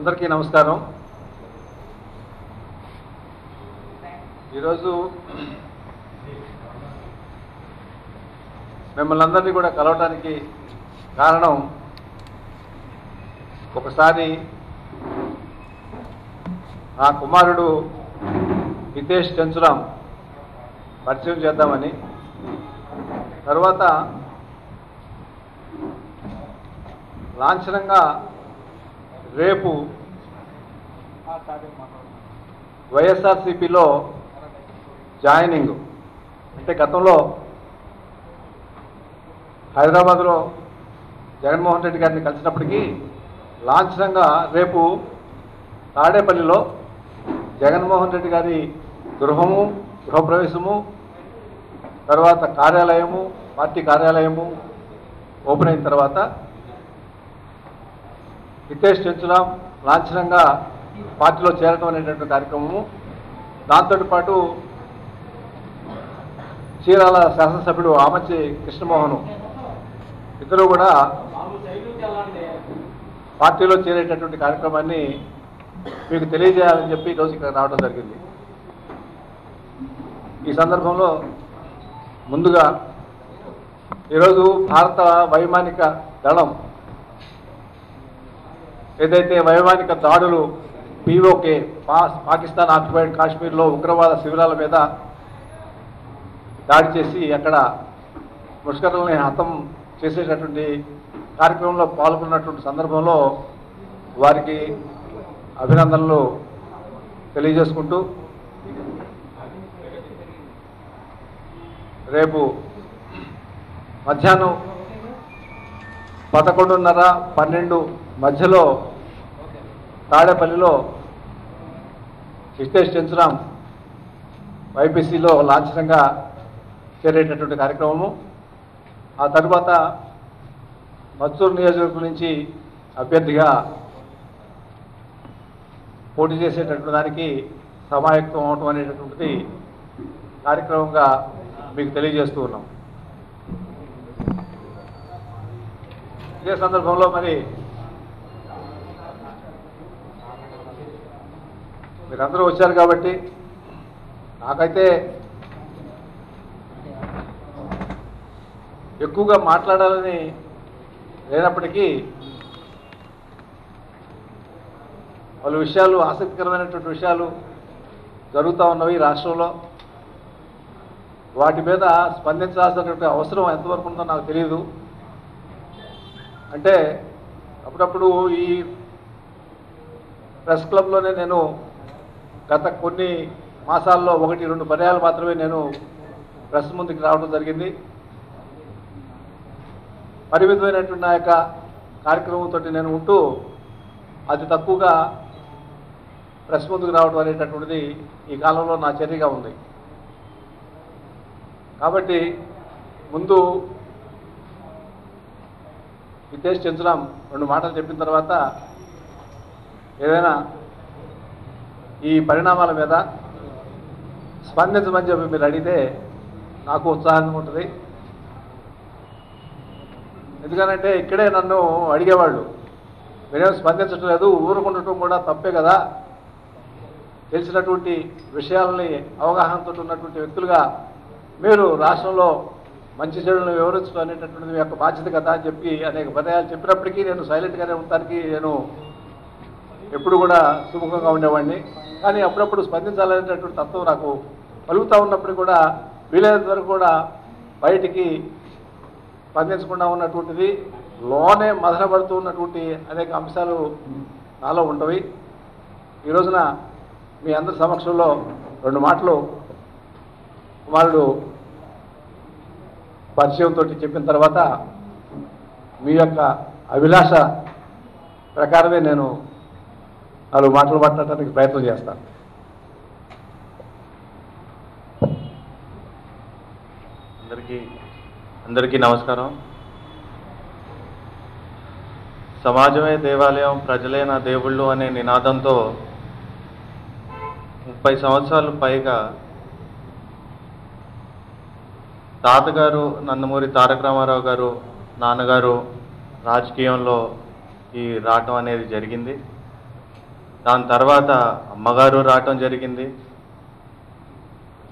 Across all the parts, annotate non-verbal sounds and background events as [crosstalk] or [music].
అందరికీ నమస్కారం. ఈరోజు మిమ్మల్ని అందరినీ కూడా కలవటానికి కారణం ఒకసారి నా కుమారుడు హితేష్ చంచురాం పరిచయం చేద్దామని. తర్వాత లాంఛనంగా రేపు వైఎస్ఆర్సిపిలో జాయినింగ్. అంటే గతంలో హైదరాబాద్లో జగన్మోహన్ రెడ్డి గారిని కలిసినప్పటికీ లాంఛనంగా రేపు తాడేపల్లిలో జగన్మోహన్ రెడ్డి గారి గృహము గృహప్రవేశము తర్వాత కార్యాలయము పార్టీ కార్యాలయము ఓపెన్ అయిన తర్వాత హితేష్ చెంచురాం లాంఛనంగా పార్టీలో చేరడం అనేటువంటి కార్యక్రమము. దాంతో పాటు చీరాల శాసనసభ్యుడు ఆమచి కృష్ణమోహన్ ఇద్దరు కూడా పార్టీలో చేరేటటువంటి కార్యక్రమాన్ని మీకు తెలియజేయాలని చెప్పి ఈరోజు ఇక్కడ రావడం జరిగింది. ఈ సందర్భంలో ముందుగా ఈరోజు భారత వైమానిక దళం ఏదైతే వైమానిక దాడులు పీఓకే పాకిస్తాన్ ఆక్యుపైడ్ కాశ్మీర్లో ఉగ్రవాద శిబిరాల మీద దాడి చేసి అక్కడ ముష్కరుల్ని హతం చేసేటటువంటి కార్యక్రమంలో పాల్గొన్నటువంటి సందర్భంలో వారికి అభినందనలు తెలియజేసుకుంటూ రేపు మధ్యాహ్నం పదకొండున్నర పన్నెండు మధ్యలో తాడేపల్లిలో హితేష్ చంచురాం వైపీసీలో లాంఛనంగా చేరేటటువంటి కార్యక్రమము. ఆ తర్వాత మత్సూరు నియోజకవర్గం నుంచి అభ్యర్థిగా పోటీ చేసేటటువంటి దానికి సమాయత్తం అవటం అనేటటువంటిది కార్యక్రమంగా మీకు తెలియజేస్తూ ఉన్నాం. ఇదే సందర్భంలో మరి మీరందరూ వచ్చారు కాబట్టి నాకైతే ఎక్కువగా మాట్లాడాలని లేనప్పటికీ పలు విషయాలు ఆసక్తికరమైనటువంటి విషయాలు జరుగుతూ ఉన్నవి రాష్ట్రంలో. వాటి మీద స్పందించాల్సినటువంటి అవసరం ఎంతవరకు ఉందో నాకు తెలియదు అంటే అప్పుడప్పుడు ఈ ప్రెస్ క్లబ్లోనే నేను గత కొన్ని మాసాల్లో ఒకటి రెండు పర్యాలు మాత్రమే నేను ప్రెస్ ముందుకు రావడం జరిగింది. పరిమితమైనటువంటి నా యొక్క కార్యక్రమంతో నేను ఉంటూ అతి తక్కువగా ప్రెస్ ముందుకు రావడం అనేటటువంటిది ఈ కాలంలో నా చర్యగా ఉంది. కాబట్టి ముందు హితేష్ చంద్రాం రెండు మాటలు చెప్పిన తర్వాత ఏదైనా ఈ పరిణామాల మీద స్పందించమని చెప్పి మీరు అడిగితే నాకు ఉత్సాహంగా ఉంటుంది. ఎందుకనంటే ఇక్కడే నన్ను అడిగేవాళ్ళు. మీరేం స్పందించడం లేదు ఊరుకుండటం కూడా తప్పే కదా. తెలిసినటువంటి విషయాలని అవగాహనతో ఉన్నటువంటి వ్యక్తులుగా మీరు రాష్ట్రంలో మంచి చెడులను వివరించడం అనేటటువంటిది మీ యొక్క బాధ్యత కదా అని చెప్పి అనేక పర్యాలు చెప్పినప్పటికీ నేను సైలెంట్గానే ఉండటానికి నేను ఎప్పుడు కూడా సుముఖంగా ఉండేవాడిని. కానీ అప్పుడప్పుడు స్పందించాలనేటటువంటి తత్వం నాకు కలుగుతూ ఉన్నప్పుడు కూడా వీలైనంత వరకు కూడా బయటికి స్పందించకుండా ఉన్నటువంటిది లోనే మదనపడుతూ ఉన్నటువంటి అనేక అంశాలు నాలో ఉండవి ఈ రోజున మీ అందరి సమక్షంలో రెండు మాటలు కుమారుడు పరిచయంతో చెప్పిన తర్వాత మీ యొక్క అభిలాష ప్రకారమే నేను నాలుగు మాటలు మాట్లాడటానికి ప్రయత్నం చేస్తాను అందరికీ అందరికీ నమస్కారం. సమాజమే దేవాలయం ప్రజలే నా దేవుళ్ళు అనే నినాదంతో ముప్పై సంవత్సరాలు పైగా తాతగారు నందమూరి తారక రామారావు గారు నాన్నగారు రాజకీయంలో ఈ రావటం అనేది జరిగింది. దాని తర్వాత అమ్మగారు రావటం జరిగింది.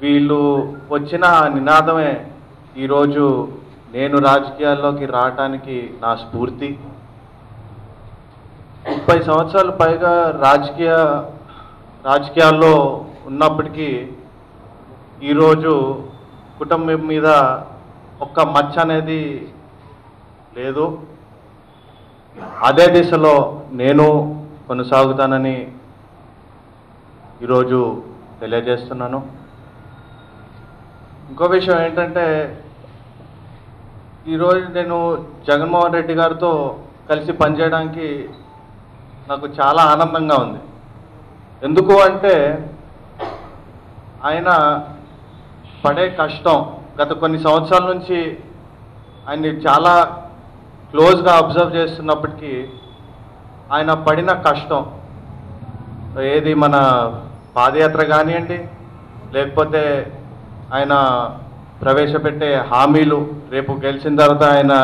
వీళ్ళు వచ్చిన నినాదమే ఈరోజు నేను రాజకీయాల్లోకి రావటానికి నా స్ఫూర్తి. ముప్పై సంవత్సరాలు పైగా రాజకీయ రాజకీయాల్లో ఉన్నప్పటికీ ఈరోజు కుటుంబం మీద ఒక్క మచ్చ అనేది లేదు. అదే దిశలో నేను కొనసాగుతానని ఈరోజు తెలియజేస్తున్నాను. ఇంకో విషయం ఏంటంటే ఈరోజు నేను జగన్మోహన్ రెడ్డి గారితో కలిసి పనిచేయడానికి నాకు చాలా ఆనందంగా ఉంది. ఎందుకు అంటే ఆయన పడే కష్టం గత కొన్ని సంవత్సరాల నుంచి ఆయన్ని చాలా క్లోజ్గా అబ్జర్వ్ చేస్తున్నప్పటికీ ఆయన పడిన కష్టం. ఏది మన పాదయాత్ర కానివ్వండి లేకపోతే ఆయన ప్రవేశపెట్టే హామీలు రేపు గెలిచిన తర్వాత ఆయన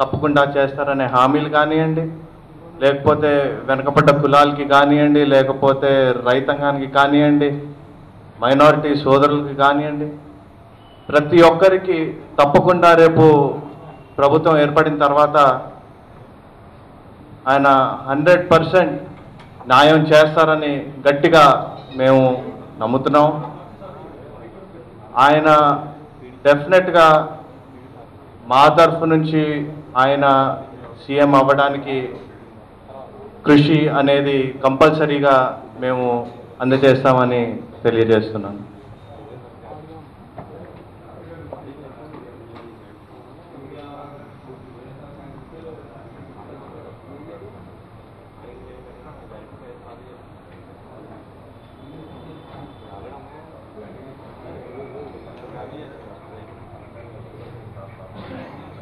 తప్పకుండా చేస్తారనే హామీలు కానివ్వండి లేకపోతే వెనకబడ్డ కులాలకి కానివ్వండి లేకపోతే రైతాంగానికి కానివ్వండి మైనారిటీ సోదరులకి కానివ్వండి ప్రతి ఒక్కరికి తప్పకుండా రేపు ప్రభుత్వం ఏర్పడిన తర్వాత ఆయన హండ్రెడ్ పర్సెంట్ న్యాయం చేస్తారని గట్టిగా మేము నమ్ముతున్నాం. ఆయన డెఫినెట్గా మా తరఫు నుంచి ఆయన సీఎం అవ్వడానికి కృషి అనేది కంపల్సరీగా మేము అందజేస్తామని తెలియజేస్తున్నాను.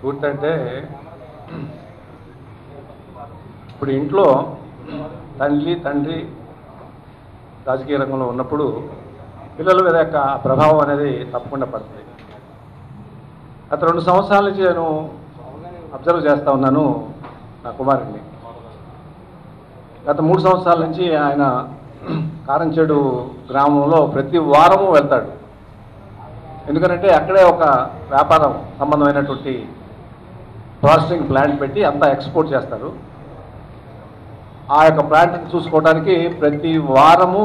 ఏంటంటే అంటే ఇప్పుడు ఇంట్లో తల్లి తండ్రి రాజకీయ రంగంలో ఉన్నప్పుడు పిల్లల మీద యొక్క ప్రభావం అనేది తప్పకుండా పడుతుంది. గత రెండు సంవత్సరాల నుంచి నేను అబ్జర్వ్ చేస్తూ ఉన్నాను నా కుమారుడిని గత మూడు సంవత్సరాల నుంచి ఆయన కారంచేడు గ్రామంలో ప్రతి వారము వెళ్తాడు. ఎందుకంటే అక్కడే ఒక వ్యాపారం సంబంధమైనటువంటి ప్రాసెసింగ్ ప్లాంట్ పెట్టి అంతా ఎక్స్పోర్ట్ చేస్తారు. ఆ యొక్క ప్లాంట్ని చూసుకోవడానికి ప్రతి వారము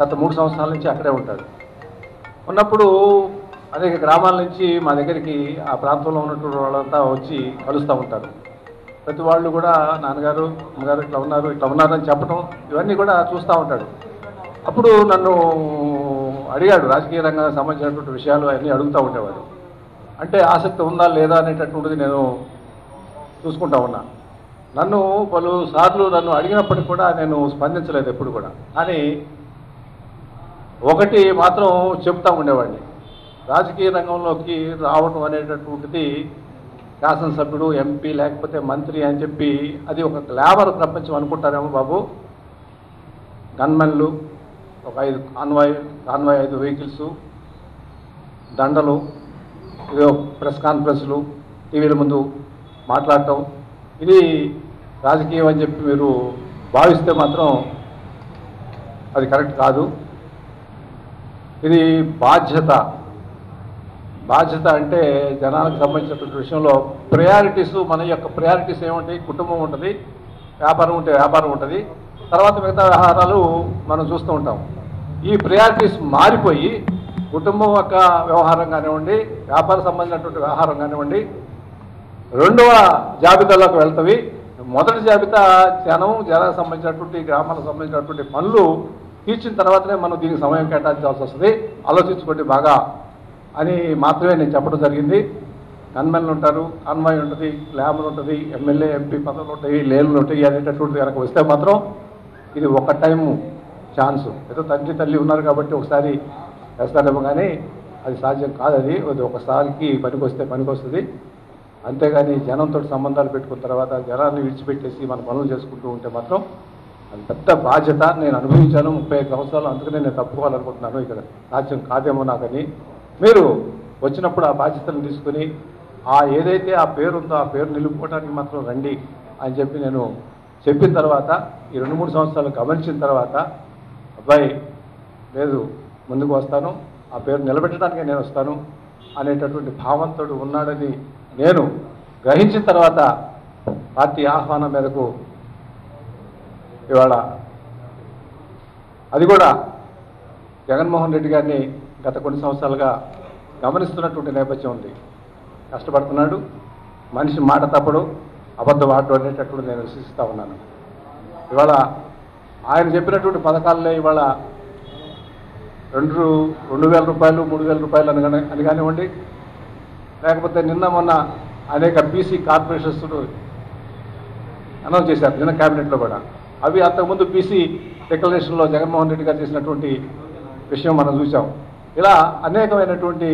గత మూడు సంవత్సరాల నుంచి అక్కడే ఉంటాడు ఉన్నప్పుడు అనేక గ్రామాల నుంచి మా దగ్గరికి ఆ ప్రాంతంలో ఉన్నటువంటి వాళ్ళంతా వచ్చి కలుస్తూ ఉంటారు. ప్రతి వాళ్ళు కూడా నాన్నగారు అమ్మగారు ఇట్లా ఉన్నారు ఇట్లా ఉన్నారని అని చెప్పడం ఇవన్నీ కూడా చూస్తూ ఉంటాడు. అప్పుడు నన్ను అడిగాడు రాజకీయ రంగానికి సంబంధించినటువంటి విషయాలు అన్నీ అడుగుతూ ఉండేవాడు అంటే ఆసక్తి ఉందా లేదా అనేటటువంటిది నేను చూసుకుంటా ఉన్నా. నన్ను పలు సార్లు నన్ను అడిగినప్పటికి కూడా నేను స్పందించలేదు ఎప్పుడు కూడా. కానీ ఒకటి మాత్రం చెప్తా ఉండేవాడిని. రాజకీయ రంగంలోకి రావడం అనేటటువంటిది శాసనసభ్యుడు ఎంపీ లేకపోతే మంత్రి అని చెప్పి అది ఒక గ్లామర్ ప్రపంచం అనుకుంటారేమో బాబు. గన్మెన్లు ఒక ఐదు కాన్వాయ్ కాన్వాయ్ ఐదు వెహికల్స్ దండలు ప్రెస్ కాన్ఫరెన్స్లు టీవీల ముందు మాట్లాడటం. ఇది రాజకీయం అని చెప్పి మీరు భావిస్తే మాత్రం అది కరెక్ట్ కాదు. ఇది బాధ్యత. బాధ్యత అంటే జనాలకు సంబంధించినటువంటి విషయంలో ప్రయారిటీస్ మన యొక్క ప్రయారిటీస్ ఏముంటాయి? కుటుంబం ఉంటుంది వ్యాపారం ఉంటే వ్యాపారం ఉంటుంది తర్వాత మిగతా వ్యవహారాలు మనం చూస్తూ ఉంటాం. ఈ ప్రయారిటీస్ మారిపోయి కుటుంబం యొక్క వ్యవహారం కానివ్వండి వ్యాపార సంబంధించినటువంటి వ్యవహారం కానివ్వండి రెండవ జాబితాలోకి వెళ్తవి. మొదటి జాబితా జనం జనానికి సంబంధించినటువంటి గ్రామాలకు సంబంధించినటువంటి పనులు తీర్చిన తర్వాతనే మనం దీనికి సమయం కేటాయించాల్సి వస్తుంది. ఆలోచించుకోండి బాగా అని మాత్రమే నేను చెప్పడం జరిగింది. కన్మెన్లు ఉంటారు కాన్వాయ్ ఉంటుంది ల్యాబ్లు ఉంటుంది ఎమ్మెల్యే ఎంపీ పదవులు ఉంటాయి లేన్లు ఉంటాయి అనేటటువంటి కనుక వస్తే మాత్రం ఇది ఒక టైము ఛాన్స్. ఏదో తండ్రి తల్లి ఉన్నారు కాబట్టి ఒకసారి వేస్తారేమో కానీ అది సాధ్యం కాదు అది. అది ఒకసారికి పనికి వస్తే పనికి వస్తుంది అంతేగాని జనంతో సంబంధాలు పెట్టుకున్న తర్వాత జనాన్ని విడిచిపెట్టేసి మన పనులు చేసుకుంటూ ఉంటే మాత్రం అది పెద్ద బాధ్యత నేను అనుభవించాను. ముప్పై ఐదు సంవత్సరాలు అందుకనే నేను తప్పుకోవాలనుకుంటున్నాను ఇక్కడ. రాజ్యం కాదేమో నాకని మీరు వచ్చినప్పుడు ఆ బాధ్యతను తీసుకుని ఆ ఏదైతే ఆ పేరు ఉందో ఆ పేరు నిలుపుకోవడానికి మాత్రం రండి అని చెప్పి నేను చెప్పిన తర్వాత ఈ రెండు మూడు సంవత్సరాలు గమనించిన తర్వాత అబ్బాయి లేదు ముందుకు వస్తాను. ఆ పేరు నిలబెట్టడానికి నేను వస్తాను అనేటటువంటి భావంతో ఉన్నాడని నేను గ్రహించిన తర్వాత పార్టీ ఆహ్వానం మేరకు ఇవాళ అది కూడా జగన్మోహన్ రెడ్డి గారిని గత కొన్ని సంవత్సరాలుగా గమనిస్తున్నటువంటి నేపథ్యం ఉంది. కష్టపడుతున్నాడు మనిషి మాట తప్పడు అబద్ధం ఆడడం అనేటటువంటి నేను విశ్వసిస్తూ ఉన్నాను. ఇవాళ ఆయన చెప్పినటువంటి పథకాల్లో ఇవాళ రెండు రెండు వేల రూపాయలు మూడు వేల రూపాయలు అని అని కానివ్వండి లేకపోతే నిన్న మొన్న అనేక బీసీ కార్పొరేషన్స్ అనౌన్స్ చేశారు నిన్న క్యాబినెట్లో కూడా. అవి అంతకుముందు బీసీ డిక్లరేషన్లో జగన్మోహన్ రెడ్డి గారు చేసినటువంటి విషయం మనం చూసాం ఇలా అనేకమైనటువంటి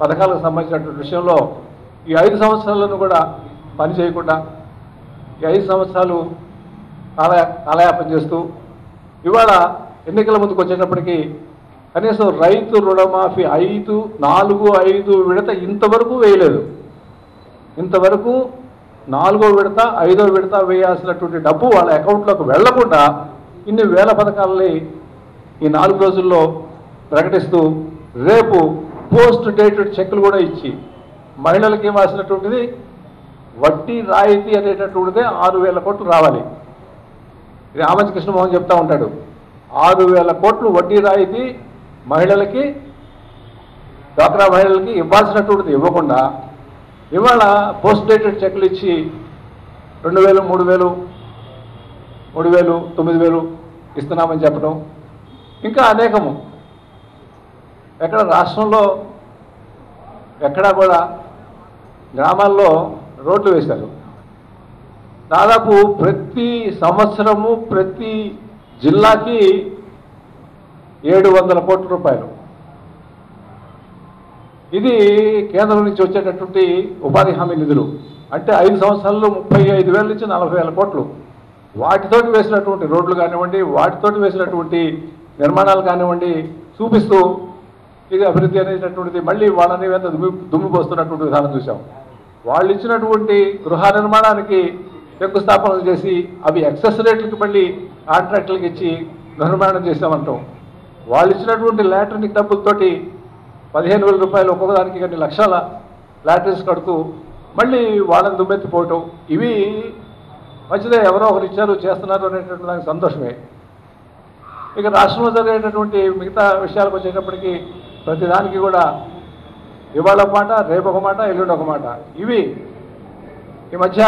పథకాలకు సంబంధించినటువంటి విషయంలో ఈ ఐదు సంవత్సరాలను కూడా పని చేయకుండా ఈ ఐదు సంవత్సరాలు కాలయా కాలయాపన చేస్తూ ఇవాళ ఎన్నికల ముందుకు వచ్చేటప్పటికి కనీసం రైతు రుణమాఫీ ఐదు నాలుగు ఐదు విడత ఇంతవరకు వేయలేదు. ఇంతవరకు నాలుగో విడత ఐదో విడత వేయాల్సినటువంటి డబ్బు వాళ్ళ అకౌంట్లోకి వెళ్ళకుండా ఇన్ని వేల పథకాలని ఈ నాలుగు రోజుల్లో ప్రకటిస్తూ రేపు పోస్ట్ డేటెడ్ చెక్కులు కూడా ఇచ్చి మహిళలకు ఇవ్వాల్సినటువంటిది వడ్డీ రాయితీ అనేటటువంటిదే ఆరు వేల కోట్లు రావాలి. ఇది ఆమంచి కృష్ణమోహన్ చెప్తా ఉంటాడు. ఆరు వేల కోట్లు వడ్డీ రాయితీ మహిళలకి డ్వాక్రా మహిళలకి ఇవ్వాల్సినటువంటిది ఇవ్వకుండా ఇవాళ పోస్ట్ డేటెడ్ చెక్లు ఇచ్చి రెండు వేలు మూడు వేలు మూడు వేలు తొమ్మిది వేలు ఇస్తున్నామని చెప్పడం ఇంకా అనేకము. ఎక్కడ రాష్ట్రంలో ఎక్కడా కూడా గ్రామాల్లో రోడ్లు వేశారు. దాదాపు ప్రతి సంవత్సరము ప్రతి జిల్లాకి ఏడు వందల కోట్ల రూపాయలు. ఇది కేంద్రం నుంచి వచ్చేటటువంటి ఉపాధి హామీ నిధులు. అంటే ఐదు సంవత్సరాల్లో ముప్పై ఐదు వేల నుంచి నలభై వేల కోట్లు. వాటితోటి వేసినటువంటి రోడ్లు కానివ్వండి వాటితోటి వేసినటువంటి నిర్మాణాలు కానివ్వండి చూపిస్తూ ఇది అభివృద్ధి అనేటటువంటిది మళ్ళీ వాళ్ళని మీద దుమ్మి దుమ్మిపోస్తున్నటువంటి విధానం చూసాం వాళ్ళు ఇచ్చినటువంటి గృహ నిర్మాణానికి శంకుస్థాపనలు చేసి అవి ఎక్సెస్ రేట్లకు మళ్ళీ కాంట్రాక్టులకు ఇచ్చి నిర్మాణం చేసామంటాం వాళ్ళు ఇచ్చినటువంటి లాటరినిక్ డబ్బులతోటి పదిహేను వేల రూపాయలు ఒక్కొక్కదానికి కొన్ని లక్షల లాటరీస్ కడుతూ మళ్ళీ వాళ్ళని దుమ్మెత్తిపోవటం. ఇవి మంచిదే ఎవరో ఒకరు ఇచ్చారు చేస్తున్నారు అనేటువంటి దానికి సంతోషమే. ఇక రాష్ట్రంలో జరిగేటటువంటి మిగతా విషయాలకు వచ్చేటప్పటికి ప్రతిదానికి కూడా ఇవాళ ఒక మాట రేపు ఒక మాట ఎల్లుండి ఒక మాట. ఇవి ఈ మధ్య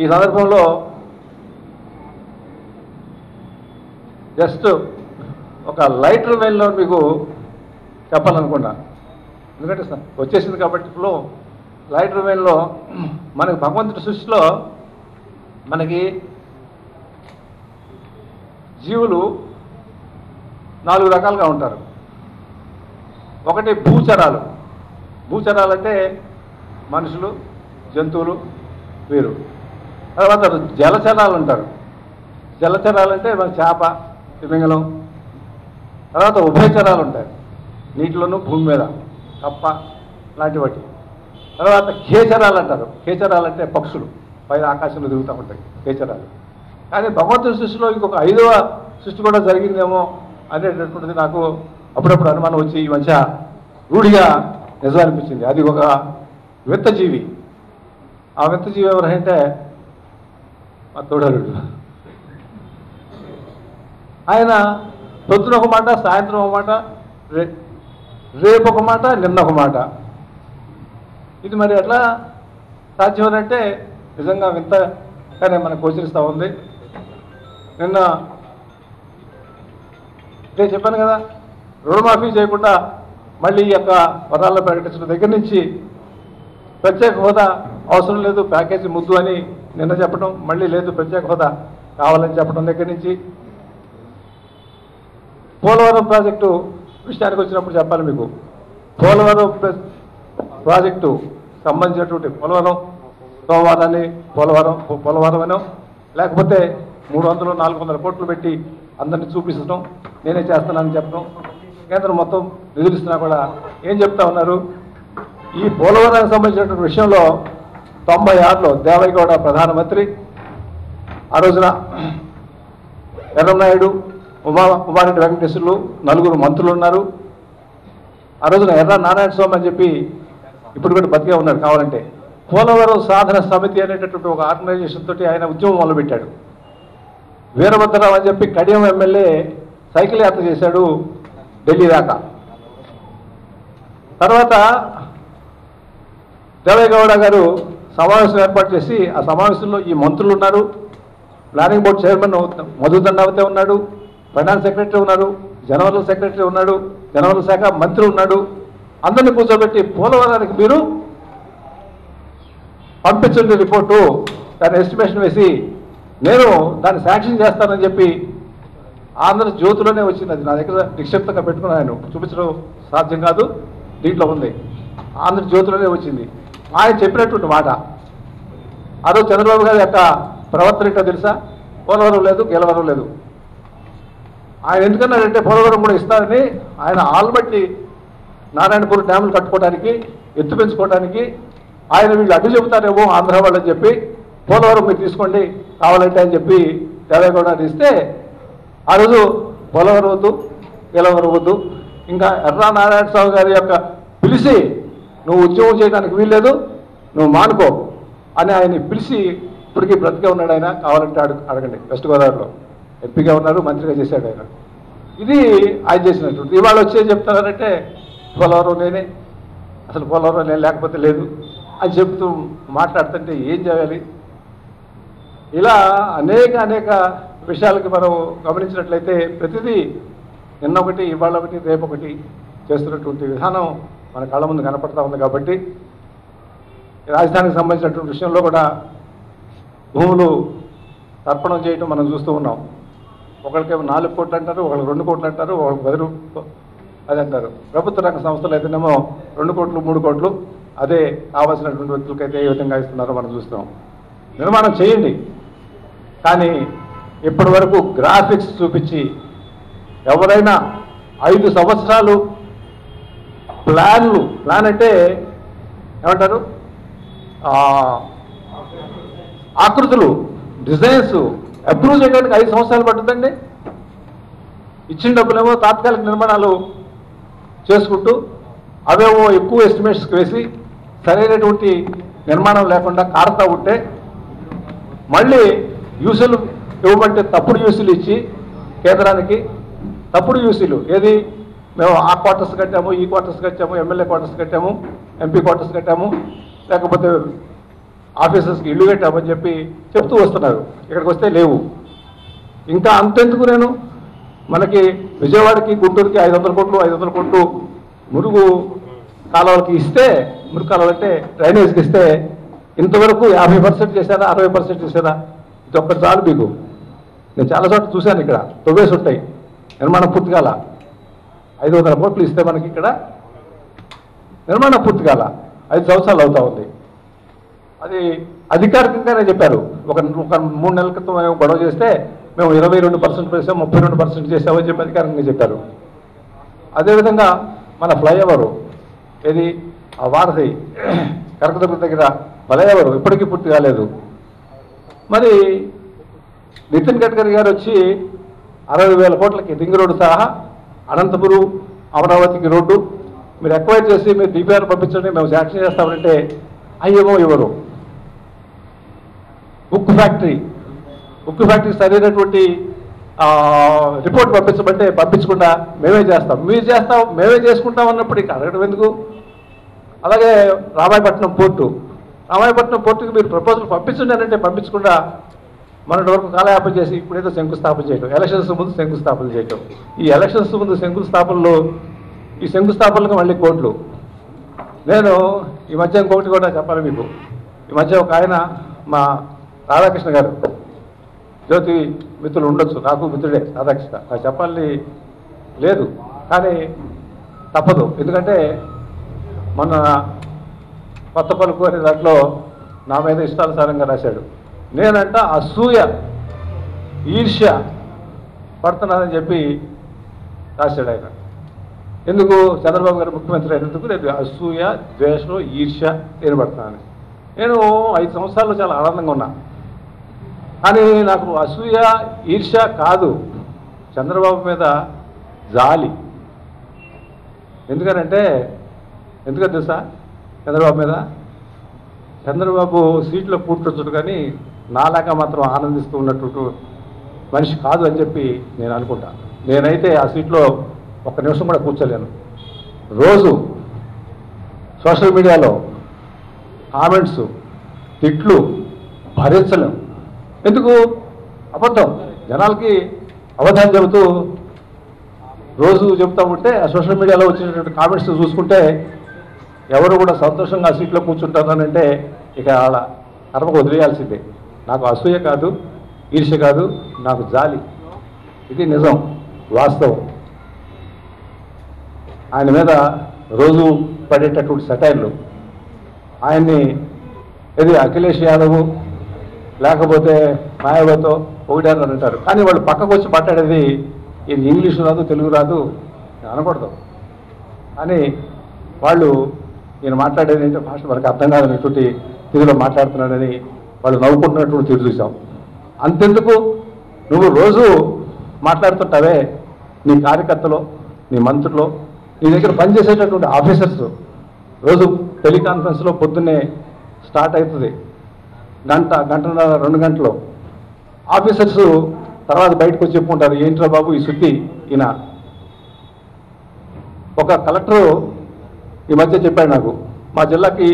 ఈ సందర్భంలో జస్ట్ ఒక లైటర్ వెయిల్లో మీకు చెప్పాలనుకున్నా. ఎందుకంటే వచ్చేసింది కాబట్టి ఫ్లో లైటర్ వెయిల్లో మనకి భగవంతుడి సృష్టిలో మనకి జీవులు నాలుగు రకాలుగా ఉంటారు. ఒకటి భూచరాలు. భూచరాలు అంటే మనుషులు జంతువులు వీరు. తర్వాత జలచరాలు ఉంటారు. జలచరాలు అంటే మన చేప తిమింగలం తర్వాత ఉభయచరాలు ఉంటాయి నీటిలోనూ భూమి మీద కప్ప లాంటి వాటి. తర్వాత కేచరాలు అంటారు కేచరాలు అంటే పక్షులు. పైన ఆకాశంలో తిరుగుతూ ఉంటాయి కేచరాలు కానీ భగవంతుడి సృష్టిలో ఇంకొక ఐదవ సృష్టి కూడా జరిగిందేమో అనేటటువంటిది నాకు అప్పుడప్పుడు అనుమానం వచ్చి ఈ మధ్య రూఢిగా నిజం అనిపించింది అది ఒక విత్తజీవి ఆ విత్తజీవి ఎవరంటే మా తోడరుడు. ఆయన పొద్దున ఒక మాట సాయంత్రం ఒక మాట రే రేపు ఒక మాట నిన్న ఒక మాట. ఇది మరి ఎట్లా సాధ్యమనంటే నిజంగా వింతగానే మనకు గోచరిస్తూ ఉంది. నిన్న ఇదే చెప్పాను కదా రుణమాఫీ చేయకుండా మళ్ళీ ఈ యొక్క వరాలను ప్రకటించిన దగ్గర నుంచి ప్రత్యేక హోదా అవసరం లేదు ప్యాకేజీ ముద్దు అని నిన్న చెప్పడం మళ్ళీ లేదు ప్రత్యేక హోదా కావాలని చెప్పడం దగ్గర నుంచి పోలవరం ప్రాజెక్టు విషయానికి వచ్చినప్పుడు చెప్పాలి మీకు. పోలవరం ప్రాజెక్టు సంబంధించినటువంటి పోలవరం సోమవారాన్ని పోలవరం పో- పోలవరం లేకపోతే మూడు వందలు నాలుగు వందల కోట్లు పెట్టి అందరినీ చూపించడం నేనే చేస్తున్నానని చెప్పడం. కేంద్రం మొత్తం నిధులిస్తున్నా కూడా ఏం చెప్తా ఉన్నారు? ఈ పోలవరానికి సంబంధించినటువంటి విషయంలో తొంభై ఆరులో దేవగౌడ ప్రధానమంత్రి ఆ రోజున ఎర్రనాయుడు ఉమా ఉమారెడ్డి వెంకటేశ్వర్లు నలుగురు మంత్రులు ఉన్నారు. ఆ రోజున ఎర్ర నారాయణ స్వామి అని చెప్పి ఇప్పుడు కూడా బతికే ఉన్నాడు కావాలంటే. పోలవరం సాధన సమితి అనేటటువంటి ఒక ఆర్గనైజేషన్ తోటి ఆయన ఉద్యమం మొదలుపెట్టాడు. వీరభద్రరావు అని చెప్పి కడియం ఎమ్మెల్యే సైకిల్ యాత్ర చేశాడు ఢిల్లీ దాకా. తర్వాత దేవేగౌడ గారు సమావేశం ఏర్పాటు చేసి ఆ సమావేశంలో ఈ మంత్రులు ఉన్నారు. Planning board chairman Madhu Dandavate ఉన్నాడు. ఫైనాన్స్ సెక్రటరీ ఉన్నారు జనవరుల సెక్రటరీ ఉన్నాడు జనవరుల శాఖ మంత్రి ఉన్నాడు. అందరిని కూర్చోబెట్టి పోలవరానికి మీరు పంపించండి రిపోర్టు. దాని ఎస్టిమేషన్ వేసి నేను దాన్ని శాంక్షన్ చేస్తానని చెప్పి ఆంధ్ర జ్యోతిలోనే వచ్చింది. అది నా దగ్గర నిక్షిప్తంగా పెట్టుకున్నాను చూపించడం సాధ్యం కాదు. దీంట్లో ఉంది. ఆంధ్ర జ్యోతిలోనే వచ్చింది. ఆయన చెప్పినటువంటి మాట. అదో చంద్రబాబు గారి యొక్క ప్రవర్తన ఏంటో తెలుసా? పోలవరం లేదు గెలవరం లేదు. ఆయన ఎందుకన్నాడంటే పోలవరం కూడా ఇస్తారని ఆయన ఆల్మట్టి నారాయణపూర్ డ్యాములు కట్టుకోవడానికి ఎత్తు పెంచుకోవడానికి ఆయన వీళ్ళు అడ్డు చెబుతారేమో ఆంధ్ర వాళ్ళని చెప్పి పోలవరం మీరు తీసుకోండి కావాలంటే అని చెప్పి దేవేగౌడ ఇస్తే ఆ రోజు పోలవరం వద్దు గెలవరం వద్దు. ఇంకా ఎర్రా నారాయణ స్వామి గారి యొక్క పిలిచి నువ్వు ఉద్యోగం చేయడానికి వీల్లేదు నువ్వు మానుకో అని ఆయన పిలిచి ఇప్పటికీ బ్రతికే ఉన్నాడు ఆయన కావాలంటే అడుగు అడగండి. వెస్ట్ గోదావరిలో. ఎంపీగా ఉన్నారు మంత్రిగా చేశాడు ఆయన. ఇది ఆయన చేసినటువంటి. ఇవాళ వచ్చి చెప్తున్నారంటే పోలవరం నేనే అసలు పోలవరం నేను లేకపోతే లేదు అని చెప్తూ మాట్లాడుతుంటే ఏం చేయాలి? ఇలా అనేక అనేక విషయాలకి మనం గమనించినట్లయితే ప్రతిదీ నిన్న ఒకటి ఇవాళ ఒకటి రేపు ఒకటి చేస్తున్నటువంటి విధానం మన కళ్ళ ముందు కనపడతా ఉంది కాబట్టి రాజధానికి సంబంధించినటువంటి విషయంలో కూడా భూములు తర్పణం చేయటం మనం చూస్తూ ఉన్నాం. ఒకరికేమో నాలుగు కోట్లు అంటారు ఒకరికి రెండు కోట్లు అంటారు ఒకరికి పది అది అంటారు. ప్రభుత్వ రంగ సంస్థలు అయితేనేమో రెండు కోట్లు మూడు కోట్లు అదే కావాల్సినటువంటి వ్యక్తులకైతే ఏ విధంగా ఇస్తున్నారో మనం చూస్తాం నిర్మాణం చేయండి. కానీ ఇప్పటి వరకు గ్రాఫిక్స్ చూపించి ఎవరైనా ఐదు సంవత్సరాలు ప్లాన్లు ప్లాన్ అంటే ఏమంటారు? ఆకృతులు డిజైన్స్ అప్రూవ్ చేయడానికి ఐదు సంవత్సరాలు పడుతుందండి ఇచ్చిన డబ్బులేమో తాత్కాలిక నిర్మాణాలు చేసుకుంటూ అవేమో ఎక్కువ ఎస్టిమేట్స్కి వేసి సరైనటువంటి నిర్మాణం లేకుండా కారుతా ఉంటే మళ్ళీ యూసులు ఇవ్వబట్టే తప్పుడు యూసులు ఇచ్చి కేంద్రానికి తప్పుడు యూసీలు. ఏది? మేము ఆ క్వార్టర్స్ కట్టాము ఈ క్వార్టర్స్ కట్టాము ఎమ్మెల్యే క్వార్టర్స్ కట్టాము ఎంపీ క్వార్టర్స్ కట్టాము లేకపోతే ఆఫీసర్స్కి ఇల్లు కట్టామని చెప్పి చెప్తూ వస్తున్నారు. ఇక్కడికి వస్తే లేవు. ఇంకా అంతెందుకు నేను? మనకి విజయవాడకి గుంటూరుకి ఐదు వందల కోట్లు ఐదు వందల కోట్లు మురుగు కాలువలకి ఇస్తే మురుగు కాలువలు అంటే డ్రైనేజ్కి ఇస్తే ఇంతవరకు యాభై పర్సెంట్ చేశారా అరవై పర్సెంట్ చేశారా ఇది ఒక్కటి చాలు మీకు. నేను చాలా చోట్ల చూశాను ఇక్కడ. తొవ్వేసి ఉంటాయి. నిర్మాణం పూర్తి కాల. ఐదు వందల కోట్లు ఇస్తే మనకి ఇక్కడ నిర్మాణం పూర్తి కాల. ఐదు సంవత్సరాలు అవుతా ఉంది. అది అధికారికంగానే చెప్పారు. ఒక ఒక మూడు నెలల క్రితం మేము గొడవ చేస్తే మేము ఇరవై రెండు పర్సెంట్ చేసాం ముప్పై రెండు పర్సెంట్ చేసామని చెప్పి అధికారికంగా చెప్పారు. అదేవిధంగా మన ఫ్లైఓవర్ ఏది? ఆ వారధి [clears throat] కరకదుర్గ దగ్గర ఫ్లైఓవర్ ఇప్పటికీ పూర్తి కాలేదు. మరి నితిన్ గడ్కరీ గారు వచ్చి అరవై వేల కోట్లకి రింగ్ రోడ్డు సహా అనంతపురం అమరావతికి రోడ్డు మీరు ఎక్వైర్ చేసి మీరు డిపిఆర్ పంపించండి మేము శాంక్షన్ చేస్తామంటే అయ్యేమో ఇవ్వరు ఉక్కు ఫ్యాక్టరీ ఉక్కు ఫ్యాక్టరీ సరైనటువంటి రిపోర్ట్ పంపించమంటే పంపించకుండా మేమే చేస్తాం. మీరు చేస్తాం మేమే చేసుకుంటాం అన్నప్పుడు ఇక అడగడం ఎందుకు? అలాగే రామాయపట్నం పోర్టు. రామాయపట్నం పోర్టుకి మీరు ప్రపోజల్ పంపించండి అంటే పంపించకుండా మొన్నటి వరకు కాలయాపన చేసి ఇప్పుడేదో శంకుస్థాపన చేయటం ఎలక్షన్స్ ముందు శంకుస్థాపన చేయటం. ఈ ఎలక్షన్స్ ముందు శంకుస్థాపనలు ఈ శంకుస్థాపనలకు మళ్ళీ కోట్లు. నేను ఈ మధ్య ఇంకొకటి కూడా చెప్పాలి మీకు. ఈ మధ్య ఒక ఆయన మా రాధాకృష్ణ గారు జ్యోతి మిత్రులు ఉండొచ్చు నాకు మిత్రుడే రాధాకృష్ణ. నాకు చెప్పాలని లేదు కానీ తప్పదు. ఎందుకంటే మొన్న కొత్త పలుకు అనే దాంట్లో నా మీద ఇష్టానుసారంగా రాశాడు. నేనంట అసూయ ఈర్ష్య పడుతున్నానని చెప్పి రాశాడు ఆయన. ఎందుకు? చంద్రబాబు గారు ముఖ్యమంత్రి అయినందుకు నేను అసూయ ద్వేషం ఈర్ష్య నేను పడుతున్నాను నేను ఐదు సంవత్సరాలు చాలా ఆనందంగా ఉన్నా. కానీ నాకు అసూయ ఈర్ష్య కాదు. చంద్రబాబు మీద జాలి. ఎందుకనంటే ఎందుకని తెలుసా? చంద్రబాబు మీద చంద్రబాబు సీట్లో కూర్చొచ్చుడు కానీ నాలాగా మాత్రం ఆనందిస్తూ ఉన్నట్టు మనిషి కాదు అని చెప్పి నేను అనుకుంటా. నేనైతే ఆ సీట్లో ఒక్క నిమిషం కూడా కూర్చోలేను. రోజు సోషల్ మీడియాలో కామెంట్స్ తిట్లు భరించలేము ఎందుకు? అబద్ధం. జనాలకి అబద్ధం చెబుతూ రోజు చెప్తా ఉంటే ఆ సోషల్ మీడియాలో వచ్చినటువంటి కామెంట్స్ చూసుకుంటే ఎవరు కూడా సంతోషంగా ఆ సీట్లో కూర్చుంటారనంటే ఇక వాళ్ళ కర్మకు వదిలేయాల్సిందే. నాకు అసూయ కాదు ఈర్ష్య కాదు నాకు జాలి. ఇది నిజం వాస్తవం. ఆయన మీద రోజు పడేటటువంటి సెటైర్లు ఆయన్ని ఇది అఖిలేష్ యాదవ్ లేకపోతే మాయావతితో ఒకటేనని అంటారు. కానీ వాళ్ళు పక్కకు వచ్చి మాట్లాడేది ఇది ఇంగ్లీష్ రాదు తెలుగు రాదు అనకూడదు. కానీ వాళ్ళు నేను మాట్లాడేది ఏంటో భాష మనకు అర్థం కాదనేటువంటి తీరులో మాట్లాడుతున్నాడని వాళ్ళు నవ్వుకుంటున్నటువంటి తీరు చూసాం అంతెందుకు? నువ్వు రోజు మాట్లాడుతుంటావే నీ కార్యకర్తలో నీ మంత్రులు నీ దగ్గర పనిచేసేటటువంటి ఆఫీసర్స్. రోజు టెలికాన్ఫరెన్స్లో పొద్దున్నే స్టార్ట్ అవుతుంది. గంట గంటన్నర రెండు గంటలు. ఆఫీసర్స్ తర్వాత బయటకు వచ్చి చెప్పుకుంటారు ఏంట్రా బాబు ఈ శుద్ధి ఈయన. ఒక కలెక్టరు ఈ మధ్య చెప్పాడు నాకు. మా జిల్లాకి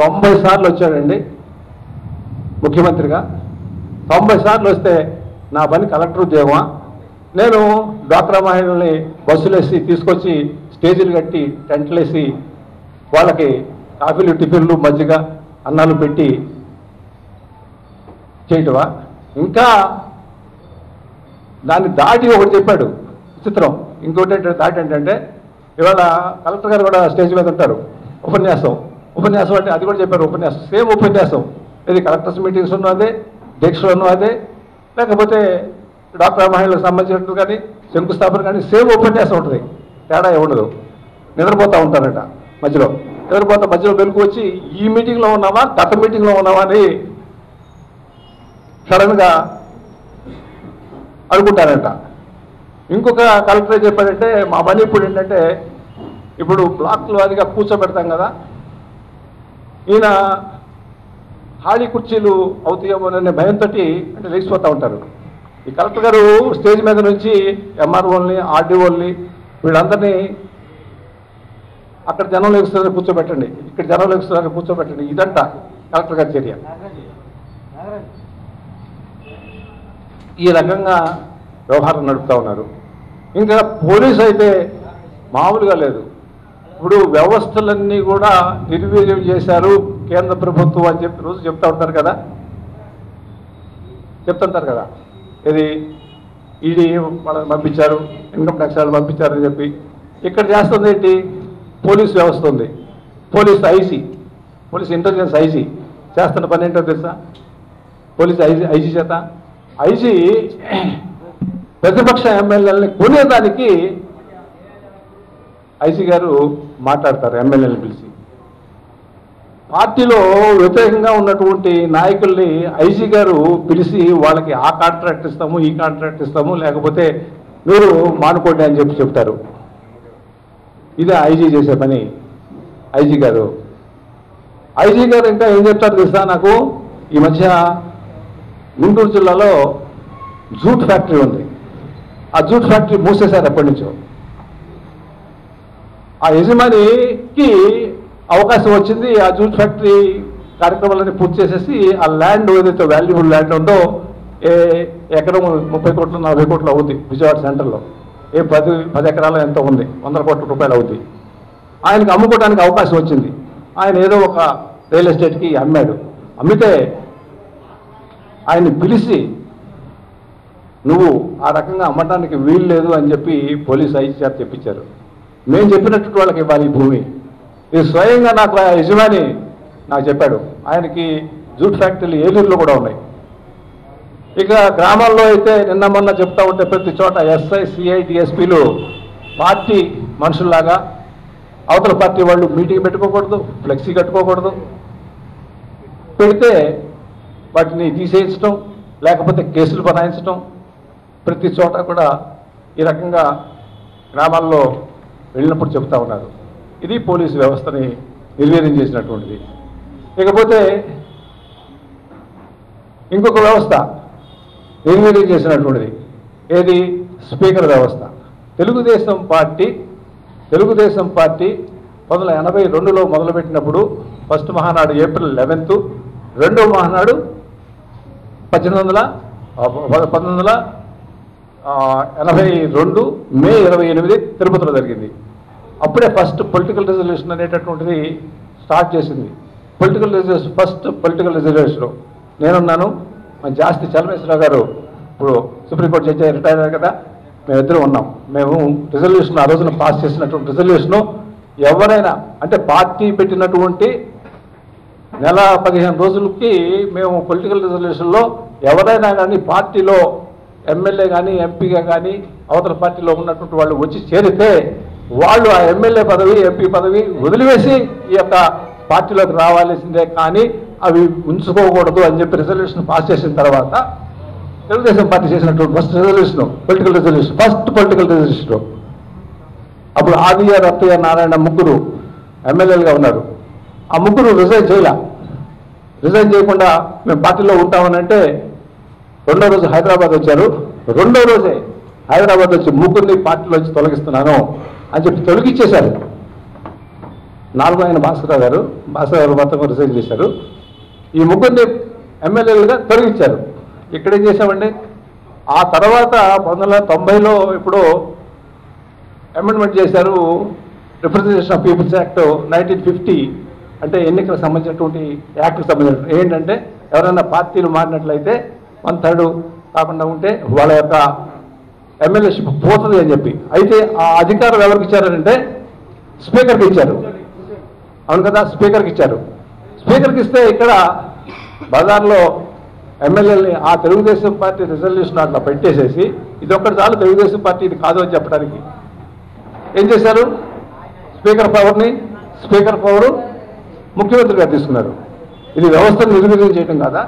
తొంభై సార్లు వచ్చాడండి ముఖ్యమంత్రిగా. తొంభై సార్లు వస్తే నా పని కలెక్టర్ ఉద్యోగమా? నేను డ్వాక్రా మహిళల్ని బస్సులేసి తీసుకొచ్చి స్టేజీలు కట్టి టెంట్లేసి వాళ్ళకి కాఫీలు టిఫిన్లు మజ్జిగ అన్నాలు పెట్టి చేయటమా ఇంకా దాన్ని దాటి ఒకటి చెప్పాడు. చిత్రం ఇంకోటి ఏంటంటే దాటి ఏంటంటే ఇవాళ కలెక్టర్ గారు కూడా స్టేజ్ మీద ఉంటారు. ఉపన్యాసం. ఉపన్యాసం అంటే అది కూడా చెప్పారు. ఉపన్యాసం. సేమ్ ఉపన్యాసం. ఇది కలెక్టర్స్ మీటింగ్స్ ఉన్న అదే దీక్షలు అదే లేకపోతే డాక్టర్ మహిళలకు సంబంధించినట్టు కానీ శంకుస్థాపన కానీ సేమ్ ఉపన్యాసం ఉంటుంది. తేడా ఉండదు. నిద్రపోతూ ఉంటారట మధ్యలో. నిద్రపోతా మధ్యలో వెలుగు వచ్చి ఈ మీటింగ్లో ఉన్నావా? గత మీటింగ్లో ఉన్నావా? అని సడన్గా అనుకుంటారంట. ఇంకొక కలెక్టర్ చెప్పారంటే చెప్పాడంటే మా పని ఇప్పుడు ఏంటంటే ఇప్పుడు బ్లాక్లు అదిగా కూర్చోబెడతాం కదా ఈయన ఖాళీ కుర్చీలు అవుతాయేమో అనే భయంతో అంటే లేచిపోతూ ఉంటారు. ఈ కలెక్టర్ గారు స్టేజ్ మీద నుంచి ఎంఆర్ఓల్ని ఆర్డీఓల్ని వీళ్ళందరినీ అక్కడ జనం లెగుస్తున్నారు కూర్చోబెట్టండి. ఇక్కడ జనం లెగుస్తున్నారు కూర్చోబెట్టండి. ఇదంట కలెక్టర్ గారి చర్య. ఈ రకంగా వ్యవహారం నడుపుతా ఉన్నారు. ఇంకా పోలీసు అయితే మామూలుగా లేదు. ఇప్పుడు వ్యవస్థలన్నీ కూడా నిర్వీర్యం చేశారు కేంద్ర ప్రభుత్వం అని చెప్పి రోజు చెప్తా ఉంటారు కదా. చెప్తుంటారు కదా. ఇది ఈడీ వాళ్ళని పంపించారు ఇన్కమ్ ట్యాక్స్ వాళ్ళు పంపించారని చెప్పి. ఇక్కడ చేస్తుంది ఏంటి? పోలీస్ వ్యవస్థ ఉంది. Police IC police intelligence IC చేస్తున్న పని ఏంటో తెలుసా? పోలీస్ ఐజీ ఐజీ చేత ఐజీ ప్రతిపక్ష ఎమ్మెల్యేలని కొనేదానికి ఐజీ గారు మాట్లాడతారు ఎమ్మెల్యేని పిలిచి. పార్టీలో వ్యతిరేకంగా ఉన్నటువంటి నాయకుల్ని ఐజీ గారు పిలిచి వాళ్ళకి ఆ కాంట్రాక్ట్ ఇస్తాము ఈ కాంట్రాక్ట్ ఇస్తాము లేకపోతే మీరు మానుకోండి అని చెప్పి చెప్తారు. ఇదే ఐజీ చేసే పని ఐజీ గారు. ఐజీ గారు ఇంకా ఏం చెప్తారు తెలుసా నాకు? ఈ మధ్య గుంటూరు జిల్లాలో జూట్ ఫ్యాక్టరీ ఉంది. ఆ జూట్ ఫ్యాక్టరీ మూసేశారు ఎప్పటి నుంచో. ఆ యజమానికి అవకాశం వచ్చింది ఆ జూట్ ఫ్యాక్టరీ కార్యక్రమాలన్నీ పూర్తి చేసేసి ఆ ల్యాండ్ ఏదైతే వాల్యుబుల్ ల్యాండ్ ఉందో ఏ ఎకరం ముప్పై కోట్లు నలభై కోట్లు అవుద్ది విజయవాడ సెంటర్లో. ఏ పది పది ఎకరాలు ఎంతో ఉంది? వందల కోట్ల రూపాయలు అవుద్ది. ఆయనకు అమ్ముకోవడానికి అవకాశం వచ్చింది. ఆయన ఏదో ఒక రియల్ ఎస్టేట్కి అమ్మాడు. అమ్మితే ఆయన్ని పిలిచి నువ్వు ఆ రకంగా అమ్మటానికి వీలు లేదు అని చెప్పి పోలీస్ ఐజీ చేత చెప్పించారు మేము చెప్పినట్టు వాళ్ళకి ఇవ్వాలి ఈ భూమి. ఇది స్వయంగా నాకు ఆ యజమాని నాకు చెప్పాడు. ఆయనకి జూట్ ఫ్యాక్టరీలు ఏలూరులో కూడా ఉన్నాయి. ఇక గ్రామాల్లో అయితే నిన్న మొన్న చెప్తా ఉంటే ప్రతి చోట ఎస్ఐ సిఐ డిఎస్పీలు పార్టీ మనుషుల్లాగా అవతల పార్టీ వాళ్ళు మీటింగ్ పెట్టుకోకూడదు ఫ్లెక్సీ కట్టుకోకూడదు. పెడితే వాటిని తీసేయించడం లేకపోతే కేసులు బనాయించడం ప్రతి చోట కూడా ఈ రకంగా గ్రామాల్లో వెళ్ళినప్పుడు చెబుతా ఉన్నారు. ఇది పోలీసు వ్యవస్థని నిర్వీర్యం చేసినటువంటిది. ఇకపోతే ఇంకొక వ్యవస్థ నిర్వీర్యం చేసినటువంటిది. ఏది? స్పీకర్ వ్యవస్థ. తెలుగుదేశం పార్టీ తెలుగుదేశం పార్టీ పంతొమ్మిది వందల ఎనభై రెండులో మొదలుపెట్టినప్పుడు ఫస్ట్ మహానాడు ఏప్రిల్ లెవెన్త్ రెండో మహానాడు పద్దెనిమిది వందల పంతొమ్మిది వందల ఎనభై రెండు మే ఇరవై ఎనిమిది తిరుపతిలో జరిగింది. అప్పుడే ఫస్ట్ పొలిటికల్ రిజల్యూషన్ అనేటటువంటిది స్టార్ట్ చేసింది. Political resolution first political resolution నేనున్నాను మా జాస్తి చలమేశ్వరరావు గారు ఇప్పుడు సుప్రీంకోర్టు జడ్జి రిటైర్ అయ్యారు కదా మేమిద్దరం ఉన్నాం. మేము రిజల్యూషన్ ఆ రోజున పాస్ చేసినటువంటి రిజల్యూషను ఎవరైనా అంటే పార్టీ పెట్టినటువంటి నెల పదిహేను రోజులకి మేము పొలిటికల్ రిజల్యూషన్లో ఎవరైనా కానీ పార్టీలో ఎమ్మెల్యే కానీ ఎంపీగా కానీ అవతల పార్టీలో ఉన్నటువంటి వాళ్ళు వచ్చి చేరితే వాళ్ళు ఆ ఎమ్మెల్యే పదవి ఎంపీ పదవి వదిలివేసి ఈ యొక్క పార్టీలోకి రావాల్సిందే. కానీ అవి ఉంచుకోకూడదు అని చెప్పి రిజల్యూషన్ పాస్ చేసిన తర్వాత తెలుగుదేశం పార్టీ చేసినటువంటి first resolution political resolution first political resolution అప్పుడు ఆదిఆర్ అత్తయ్య నారాయణ ముగ్గురు ఎమ్మెల్యేలుగా ఉన్నారు. ఆ ముగ్గురు రిజైన్ చేయలే. రిజైన్ చేయకుండా మేము పార్టీలో ఉంటామనంటే రెండో రోజు హైదరాబాద్ వచ్చారు. రెండో రోజే హైదరాబాద్ వచ్చి ముగ్గురిని వచ్చి తొలగిస్తున్నాను అని చెప్పి తొలగించేశారు నాలుగో ఆయన భాస్కరరావు గారు భాస్కరరావు గారు మొత్తం రిజైన్ చేశారు. ఈ ముగ్గురిని ఎమ్మెల్యేలుగా తొలగించారు. ఇక్కడ ఏం చేశామండి ఆ తర్వాత పంతొమ్మిది వందల తొంభైలో ఇప్పుడు అమెండ్మెంట్ చేశారు. Representation of people's act nineteen fifty అంటే ఎన్నికలకు సంబంధించినటువంటి యాక్ట్కి సంబంధించిన ఏంటంటే ఎవరైనా పార్టీలు మారినట్లయితే వన్ థర్డ్ కాకుండా ఉంటే వాళ్ళ యొక్క ఎమ్మెల్యేషిప్ పోతుంది అని చెప్పి. అయితే ఆ అధికారం ఎవరికి ఇచ్చారంటే స్పీకర్కి ఇచ్చారు. అవును కదా? స్పీకర్కి ఇచ్చారు. స్పీకర్కి ఇస్తే ఇక్కడ బజార్లో ఎమ్మెల్యేని ఆ తెలుగుదేశం పార్టీ రిజల్యూషన్ అట్లా పెట్టేసేసి ఇది ఒక్కటి చాలు తెలుగుదేశం పార్టీ ఇది కాదు అని చెప్పడానికి. ఏం చేశారు? స్పీకర్ పవర్ని స్పీకర్ పవరు ముఖ్యమంత్రి గారు తీసుకున్నారు. ఇది వ్యవస్థను నిర్వీర్యం చేయడం కాదా?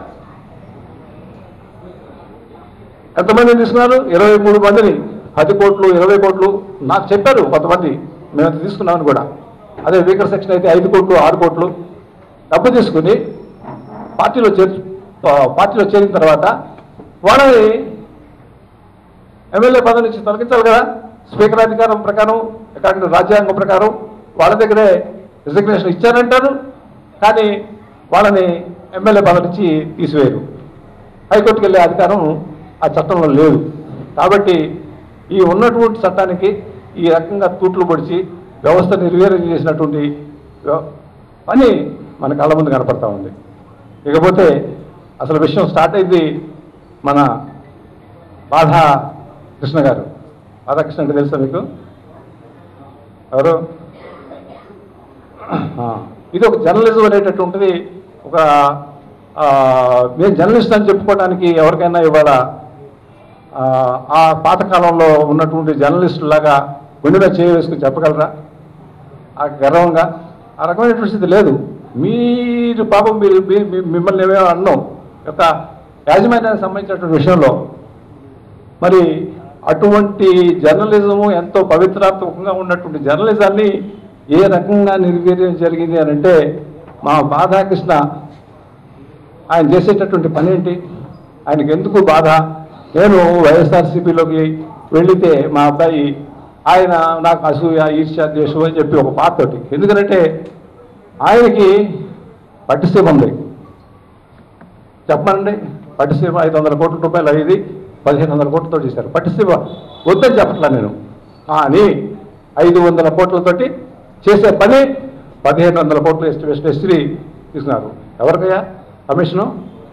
ఎంతమందిని తీసుకున్నారు? ఇరవై మూడు మందిని. పది కోట్లు ఇరవై కోట్లు. నాకు చెప్పారు కొంతమంది. మేము అంత తీసుకున్నామని కూడా. అదే వీకర్ సెక్షన్ అయితే ఐదు కోట్లు ఆరు కోట్లు. డబ్బు తీసుకుని పార్టీలో చేర్చు పార్టీలో చేరిన తర్వాత వాళ్ళని ఎమ్మెల్యే పదవి నుంచి తొలగించాలి కదా. స్పీకర్ అధికారం ప్రకారం ఎక్కడ రాజ్యాంగం ప్రకారం వాళ్ళ దగ్గరే రిజిగ్నేషన్ ఇచ్చారంటారు. కానీ వాళ్ళని ఎమ్మెల్యే పదవి నుంచి తీసివేయరు. హైకోర్టుకు వెళ్ళే అధికారం ఆ చట్టంలో లేదు. కాబట్టి ఈ ఉన్నటువంటి చట్టానికి ఈ రకంగా తూట్లు పొడిచి వ్యవస్థ నిర్వీర్యం చేసినటువంటి పని మన కళ్ళ ముందు కనపడతా ఉంది. ఇకపోతే అసలు విషయం స్టార్ట్ అయింది మన బాధాకృష్ణ గారు. బాధాకృష్ణ అంటే తెలుసా మీకు? ఎవరు? ఇది ఒక జర్నలిజం అనేటటువంటిది ఒక మేము జర్నలిస్ట్ అని చెప్పుకోవడానికి ఎవరికైనా ఇవాళ ఆ, పాతకాలంలో ఉన్నటువంటి జర్నలిస్టులాగా లాగా చేయవేసుకుని చెప్పగలరా? ఆ గర్వంగా? ఆ రకమైనటువంటి స్థితి లేదు. మీరు పాపం మీరు మిమ్మల్ని ఏమేమో అన్నాం యొక్క యాజమాన్యానికి సంబంధించినటువంటి విషయంలో మరి అటువంటి జర్నలిజము ఎంతో పవిత్రాత్మకంగా ఉన్నటువంటి జర్నలిజాన్ని ఏ రకంగా నిర్వీర్యం జరిగింది అని అంటే మా బాధాకృష్ణ ఆయన చేసేటటువంటి పని ఏంటి? ఆయనకి ఎందుకు బాధ? నేను వైఎస్ఆర్సీపీలోకి వెళితే మా అబ్బాయి ఆయన నాకు అసూయ ఈర్ష్య ద్వేషం అని చెప్పి ఒక పాతోటి ఎందుకంటే ఆయనకి పట్టిసీమ ఉంది. చెప్పండి పట్టిసీమ ఐదు వందల కోట్ల రూపాయలు అయ్యింది పదిహేను వందల కోట్లతో చేశారు. పట్టిసీమ వద్దని చెప్పట్లా నేను. కానీ ఐదు వందల కోట్లతోటి చేసే పని పదిహేను వందల కోట్లు ఎస్టిమేషన్ ఎస్టీ తీసుకున్నారు. ఎవరికయ్యా? కమిషను?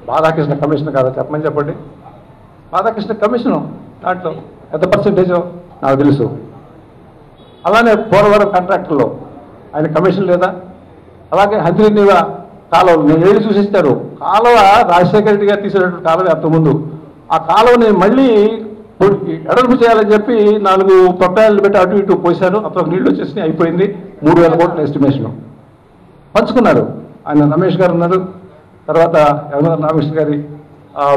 బాధాకృష్ణ కమిషన్ కాదా చెప్పమని చెప్పండి. బాధాకృష్ణ కమిషను దాంట్లో ఎంత పర్సంటేజ్ నాకు తెలుసు. అలానే పోలవరం కాంట్రాక్టర్లో ఆయన కమిషన్ లేదా? అలాగే హంద్రీనివ కాలువ నేను వెళ్ళి చూసిస్తాడు కాలువ రాజశేఖర రెడ్డి గారు తీసినటువంటి కాలువ అంతకుముందు. ఆ కాలువని మళ్ళీ ఎడల్పు చేయాలని చెప్పి నాలుగు పప్పాయలు పెట్టి అటు ఇటు పోసారు అప్పుడు నీళ్ళు వచ్చేసి అయిపోయింది. మూడు వేల కోట్ల ఎస్టిమేషన్ పంచుకున్నారు. ఆయన రమేష్ గారు ఉన్నారు. తర్వాత యమధర్ రామకృష్ణ గారి ఆ,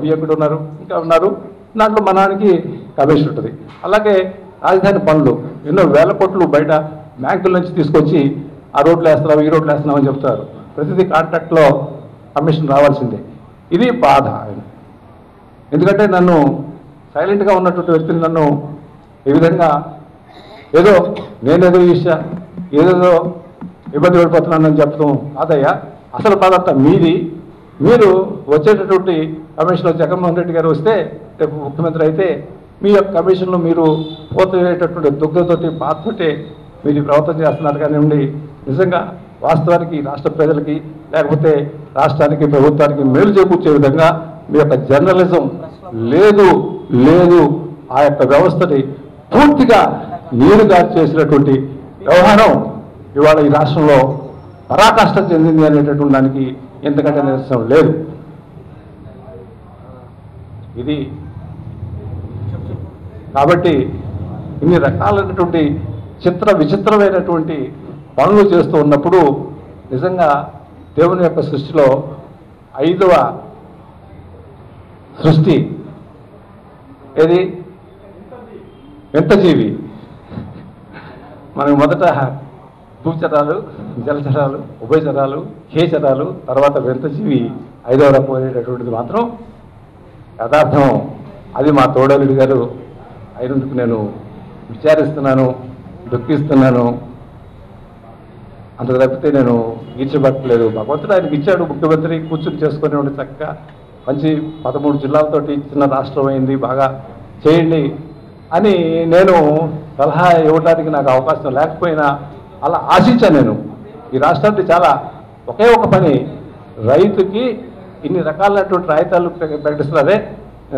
వియకుడు ఉన్నారు. ఇంకా ఉన్నారు. దాంట్లో మనానికి నాన్నకి ఉంటుంది. అలాగే రాజధాని పనులు. ఎన్నో వేల కోట్లు బయట బ్యాంకుల నుంచి తీసుకొచ్చి ఆ రోడ్లు వేస్తున్నాం ఈ రోడ్లు వేస్తున్నాం అని చెప్తారు. ప్రతిదీ కాంట్రాక్ట్లో కమిషన్ రావాల్సిందే. ఇది బాధ ఆయన. ఎందుకంటే నన్ను సైలెంట్గా ఉన్నటువంటి వ్యక్తిని నన్ను ఈ విధంగా ఏదో నేనేదో ఇష్టా ఏదేదో ఇబ్బంది పడిపోతున్నానని చెప్పడం కాదయ్యా. అసలు బాధ మీది. మీరు వచ్చేటటువంటి కమిషన్లో జగన్మోహన్ రెడ్డి గారు వస్తే రేపు ముఖ్యమంత్రి అయితే మీ యొక్క కమిషన్లో మీరు పోతేటటువంటి దుగ్ధతోటి బాధతోటి మీరు ప్రవర్తన చేస్తున్నారు కానివ్వండి. నిజంగా వాస్తవానికి రాష్ట్ర ప్రజలకి లేకపోతే రాష్ట్రానికి ప్రభుత్వానికి మేలు చేకూర్చే విధంగా మీ యొక్క జర్నలిజం లేదు. లేదు ఆ యొక్క వ్యవస్థని పూర్తిగా నీరుగా చేసినటువంటి వ్యవహారం ఇవాళ ఈ రాష్ట్రంలో పరాకాష్ట చెందింది అనేటటువంటి దానికి ఎంతకంటే నిరసనం లేదు. ఇది కాబట్టి ఇన్ని రకాలైనటువంటి చిత్ర విచిత్రమైనటువంటి పనులు చేస్తూ ఉన్నప్పుడు నిజంగా దేవుని యొక్క సృష్టిలో ఐదవ సృష్టి ఏది? వింతజీవి మనకు మొదట భూచరాలు జలచరాలు ఉభయచరాలు హేచరాలు తర్వాత వింతజీవి ఐదవ రకం అనేటటువంటిది మాత్రం యథార్థం. అది మా తోడలుడి గారు అయినందుకు నేను విచారిస్తున్నాను దుఃఖిస్తున్నాను. అంత తప్పితే నేను ఈడ్చబట్టలేదు. భగవంతుడు ఆయనకి ఇచ్చాడు ముఖ్యమంత్రి కూర్చుని చేసుకుని ఉండి చక్కగా. మంచి పదమూడు జిల్లాలతోటి చిన్న రాష్ట్రం అయింది బాగా చేయండి అని నేను సలహా ఇవ్వడానికి నాకు అవకాశం లేకపోయినా అలా ఆశించాను నేను. ఈ రాష్ట్రానికి చాలా ఒకే ఒక పని రైతుకి ఇన్ని రకాలైనటువంటి రాయితాలు ప్రకటిస్తున్నారే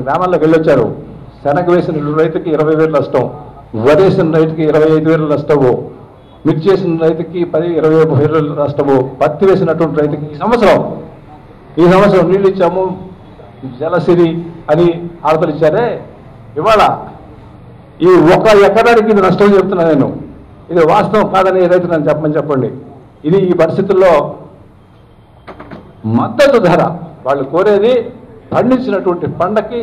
గ్రామాల్లోకి వెళ్ళొచ్చారు శనగ వేసిన రైతుకి ఇరవై వేలు నష్టం వరేసిన రైతుకి ఇరవై ఐదు వేలు నష్టము మిర్చి వేసిన రైతుకి పది ఇరవై వేలు నష్టము పత్తి వేసినటువంటి రైతుకి ఈ సంవత్సరం ఈ సంవత్సరం నీళ్ళు ఇచ్చాము జలసిరి అని ఆడతలు ఇచ్చారే ఇవాళ ఈ ఒక ఎకరానికి ఇది నష్టం చెప్తున్నా నేను. ఇది వాస్తవం కాదని ఏదైతే నన్ను చెప్పమని చెప్పండి. ఇది ఈ పరిస్థితుల్లో మద్దతు ధర. వాళ్ళు కోరేది పండించినటువంటి పంటకి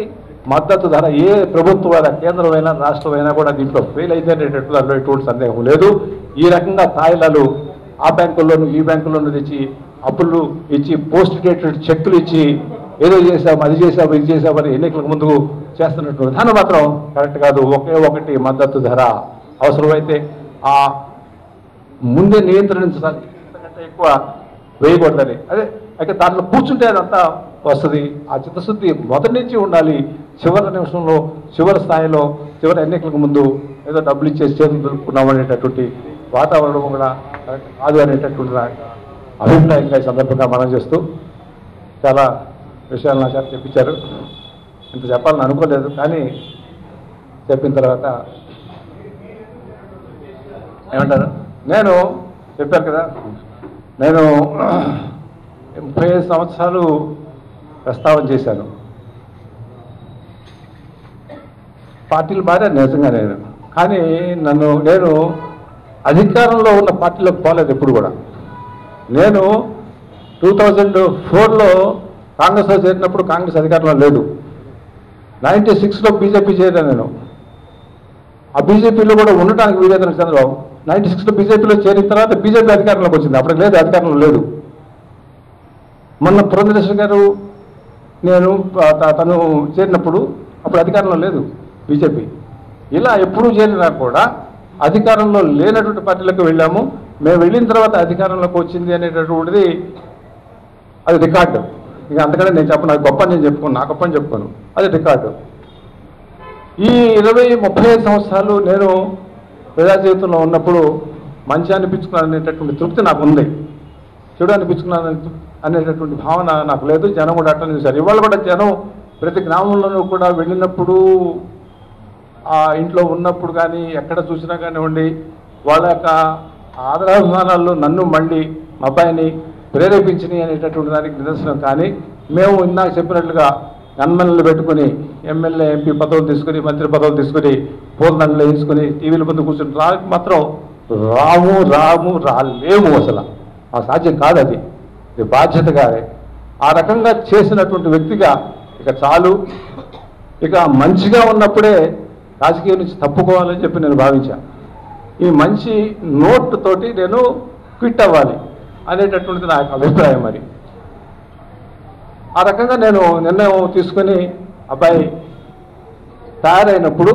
మద్దతు ధర. ఏ ప్రభుత్వమైనా కేంద్రమైనా రాష్ట్రమైనా కూడా దీంట్లో ఫెయిల్ అయితే దాంట్లో ఎటువంటి సందేహం లేదు. ఈ రకంగా తాయిలాలు ఆ బ్యాంకుల్లోనూ ఈ బ్యాంకుల్లోనూ తెచ్చి అప్పులు ఇచ్చి పోస్ట్ డేటెడ్ చెక్కులు ఇచ్చి ఏదో చేసాం అది చేసాం ఇది చేసామని ఎన్నికలకు ముందు చేస్తున్నటువంటి విధానం మాత్రం కరెక్ట్ కాదు. ఒకే ఒకటి మద్దతు ధర అవసరమైతే ఆ ముందే నియంత్రించాలి ఇంతకంటే ఎక్కువ వేయకూడదని. అదే అయితే దాంట్లో కూర్చుంటే అదంతా వస్తుంది. ఆ చిత్తశుద్ధి మొదటి నుంచి ఉండాలి. చివరి నిమిషంలో చివరి స్థాయిలో చివరి ఎన్నికలకు ముందు ఏదో డబ్బులు ఇచ్చేసి చేతులు దొరుకుతున్నాం అనేటటువంటి వాతావరణం కూడా కరెక్ట్ కాదు అనేటటువంటి అభిప్రాయంగా ఈ సందర్భంగా మనం చేస్తూ చాలా విషయాలు నా చేత చెప్పించారు. ఇంత చెప్పాలని అనుకోలేదు కానీ చెప్పిన తర్వాత ఏమంటారు? నేను చెప్పారు కదా నేను ముప్పై ఐదు సంవత్సరాలు ప్రస్తావన చేశాను. పార్టీలు మారే నిజంగా నేను. కానీ నన్ను నేను అధికారంలో ఉన్న పార్టీలోకి పోలేదు ఎప్పుడు కూడా. నేను టూ థౌజండ్ ఫోర్లో కాంగ్రెస్లో చేరినప్పుడు కాంగ్రెస్ అధికారంలో లేదు నైంటీ సిక్స్లో బీజేపీ చేరాను నేను. ఆ బీజేపీలో కూడా ఉండటానికి వీలైన చంద్రబాబు. నైన్టీ సిక్స్లో బీజేపీలో చేరిన తర్వాత బీజేపీ అధికారంలోకి వచ్చింది. అప్పటికి లేదు అధికారంలో లేదు మొన్న పురంధరేశ్వర గారు నేను తను చేరినప్పుడు అప్పుడు అధికారంలో లేదు బీజేపీ. ఇలా ఎప్పుడూ చేరినా కూడా అధికారంలో లేనటువంటి పార్టీలకు వెళ్ళాము. మేము వెళ్ళిన తర్వాత అధికారంలోకి వచ్చింది అనేటటువంటిది అది రికార్డు. ఇక అంతకంటే నేను చెప్పను నాకు గొప్ప నేను చెప్పుకోను నా గొప్ప అని చెప్పుకోను. అది రికార్డు. ఈ ఇరవై ముప్పై ఐదు సంవత్సరాలు నేను ప్రజా జీవితంలో ఉన్నప్పుడు మంచి అనిపించుకున్నాను అనేటటువంటి తృప్తి నాకు ఉంది. చెడు అనిపించుకున్నాను అనేటటువంటి భావన నాకు లేదు. జనం కూడా అట్లా చూశారు. ఇవాళ కూడా జనం ప్రతి గ్రామంలోనూ కూడా వెళ్ళినప్పుడు ఆ ఇంట్లో ఉన్నప్పుడు కానీ ఎక్కడ చూసినా కానివ్వండి వాళ్ళ యొక్క ఆదరాభిమానాల్లో నన్ను మళ్ళీ మా అబ్బాయిని ప్రేరేపించినాయి అనేటటువంటి దానికి నిదర్శనం. కానీ మేము ఇందాక చెప్పినట్లుగా ఎమ్మెల్యేలు పెట్టుకుని ఎమ్మెల్యే ఎంపీ పదవులు తీసుకుని మంత్రి పదవులు తీసుకుని పూర్ణంలో వేసుకుని టీవీల ముందు కూర్చుని రానికి మాత్రం రాము రాము రాలేము అసలు. ఆ సాధ్యం కాదు అది. ఇది బాధ్యతగా ఆ రకంగా చేసినటువంటి వ్యక్తిగా ఇక చాలు. ఇక మంచిగా ఉన్నప్పుడే రాజకీయం నుంచి తప్పుకోవాలని చెప్పి నేను భావించాను ఈ మంచి నోట్ తోటి నేను క్విట్ అవ్వాలి. అనేటటువంటిది నా యొక్క అభిప్రాయం మరి. ఆ రకంగా నేను నిర్ణయం తీసుకొని అబ్బాయి తయారైనప్పుడు